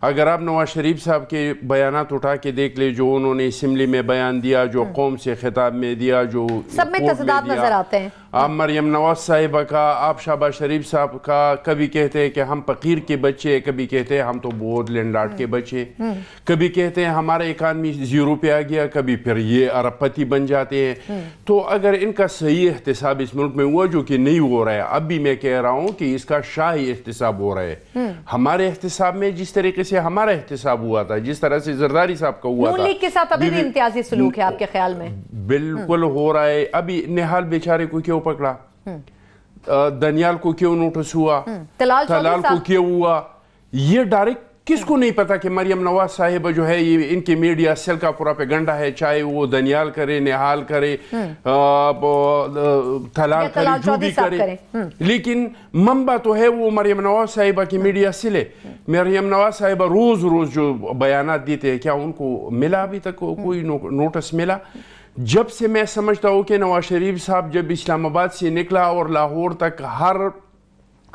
اگر آپ نواز شریف صاحب کے بیانات اٹھا کے دیکھ لیں جو انہوں نے اسمبلی میں بیان دیا جو قوم سے خطاب میں دیا جو سب میں تصداد نظر آتے ہیں۔ آپ مریم نواز صاحبہ کا آپ شہباز شریف صاحب کا کبھی کہتے ہیں کہ ہم فقیر کے بچے کبھی کہتے ہیں ہم تو بہت لینڈارڈ کے بچے کبھی کہتے ہیں ہمارا اکانمی زیرو پہ آ گیا کبھی پھر یہ ارب پتی بن جاتے ہیں۔ تو اگر ان کا صحیح احتساب اس ملک میں ہوا جو کہ نہیں ہو رہا ہے اب بھی میں کہہ رہا ہوں کہ اس کا شاہی احتساب ہو رہا ہے۔ ہمارے احتساب میں جس طریقے سے ہمارا احتساب ہوا تھا جس طرح سے زرداری صاحب کا ہوا تھا کے ساتھ ابھی بھی بھی- امتیازی سلوک ہے آپ کے خیال میں۔ بالکل ہو رہا ہے۔ ابھی نحال بیچارے کو کیوں پکڑا دنیال کو کیوں نوٹس ہوا تلال کو۔ کیوں ہوا یہ ڈائریکٹ کس کو نہیں پتا کہ مریم نواز صاحب جو ہے یہ ان کی میڈیا سیل کا پورا پیگنڈا ہے چاہے وہ دنیال کرے نحال کرے تلال کرے جو بھی کرے۔ لیکن منبع تو ہے وہ مریم نواز صاحبہ کی میڈیا سلے مریم نواز صاحبہ روز روز جو بیانات دیتے ہیں کیا ان کو ملا ابھی تک کوئی نو- نوٹس ملا جب سے میں سمجھتا ہوں کہ نواز شریف صاحب جب اسلام آباد سے نکلا اور لاہور تک ہر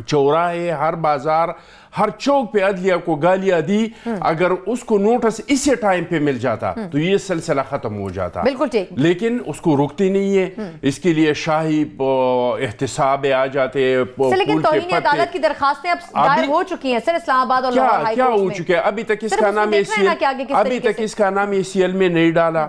چوراہے ہر بازار ہر چوک پہ عدلیہ کو گالیاں دی اگر اس کو نوٹس اسی ٹائم پہ مل جاتا تو یہ سلسلہ ختم ہو جاتا۔ بالکل لیکن اس کو رکتی نہیں ہے۔ اس کے لیے شاہی احتساب آ جاتے لیکن توہین۔ عدالت کی درخواستیں اب دائر ہو چکی ہیں۔ سر اسلام آباد اور کیا لاہور ہائی کیا کورٹ ہو میں۔ چکے ہیں ابھی تک اس کا نام ابھی تک اس کا نام سی ایل میں نہیں ڈالا۔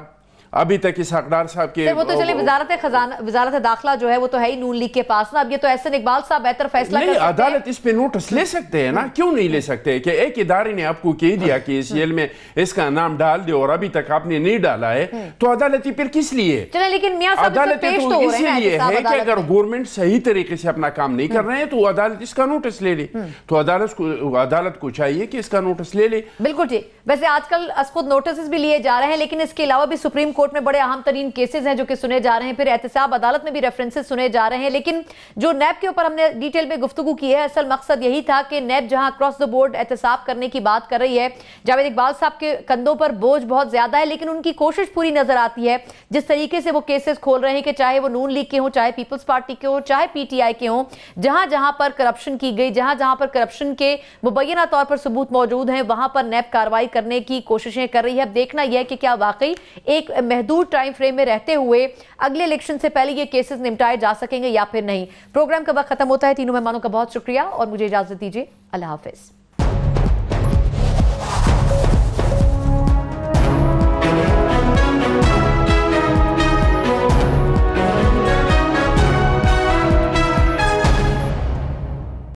ابھی تک اس حقدار صاحب کے وہ تو چلے وزارت خزانہ وزارت داخلہ جو ہے وہ تو ہے ہی نون لیگ کے پاس نا۔ اب یہ تو احسن اقبال صاحب بہتر فیصلہ کر نہیں سکتے ہیں۔ عدالت اس پہ نوٹس لے سکتے ہیں نا۔ کیوں نہیں لے سکتے؟ کہ ایک ادارے نے آپ کو کہہ دیا کہ اس ایل میں اس کا نام ڈال دے اور ابھی تک آپ نے نہیں ڈالا ہے تو عدالتی پھر کس لیے؟ چلے لیکن میاں صاحب اس عدالت تو ہیں لیے ہے کہ اگر۔ گورنمنٹ صحیح طریقے سے اپنا کام نہیں کر رہے ہیں تو عدالت اس کا نوٹس لے لے۔ تو عدالت کو عدالت کو چاہیے کہ اس کا نوٹس لے لے۔ بالکل ٹھیک ویسے آج کل از خود نوٹسز بھی لیے جا رہے ہیں لیکن اس کے علاوہ بھی سپریم کورٹ میں بڑے اہم ترین کیسز ہیں جو کہ سنے جا رہے ہیں۔ پھر احتساب عدالت میں بھی ریفرنسز سنے جا رہے ہیں۔ لیکن جو نیب کے اوپر ہم نے ڈیٹیل میں گفتگو کی ہے، اصل مقصد یہی تھا کہ نیب جہاں کراس دا بورڈ احتساب کرنے کی بات کر رہی ہے، جاوید اقبال صاحب کے کندھوں پر بوجھ بہت زیادہ ہے، لیکن ان کی کوشش پوری نظر آتی ہے۔ جس طریقے سے وہ کیسز کھول رہے ہیں کہ چاہے وہ نون لیگ کے ہوں، چاہے پیپلز پارٹی کے ہوں، چاہے پی ٹی آئی کے ہوں، جہاں جہاں پر کرپشن کی گئی، جہاں جہاں پر کرپشن کے مبینہ طور پر ثبوت موجود ہیں، وہاں پر نیب کاروائی کرنے کی کوششیں کر رہی ہے۔ اب دیکھنا یہ ہے کہ کیا واقعی ایک محدود ٹائم فریم میں رہتے ہوئے اگلے الیکشن سے پہلے یہ کیسز نمٹائے جا سکیں گے یا پھر نہیں۔ پروگرام کا وقت ختم ہوتا ہے۔ تینوں مہمانوں کا بہت شکریہ اور مجھے اجازت دیجیے۔ اللہ حافظ۔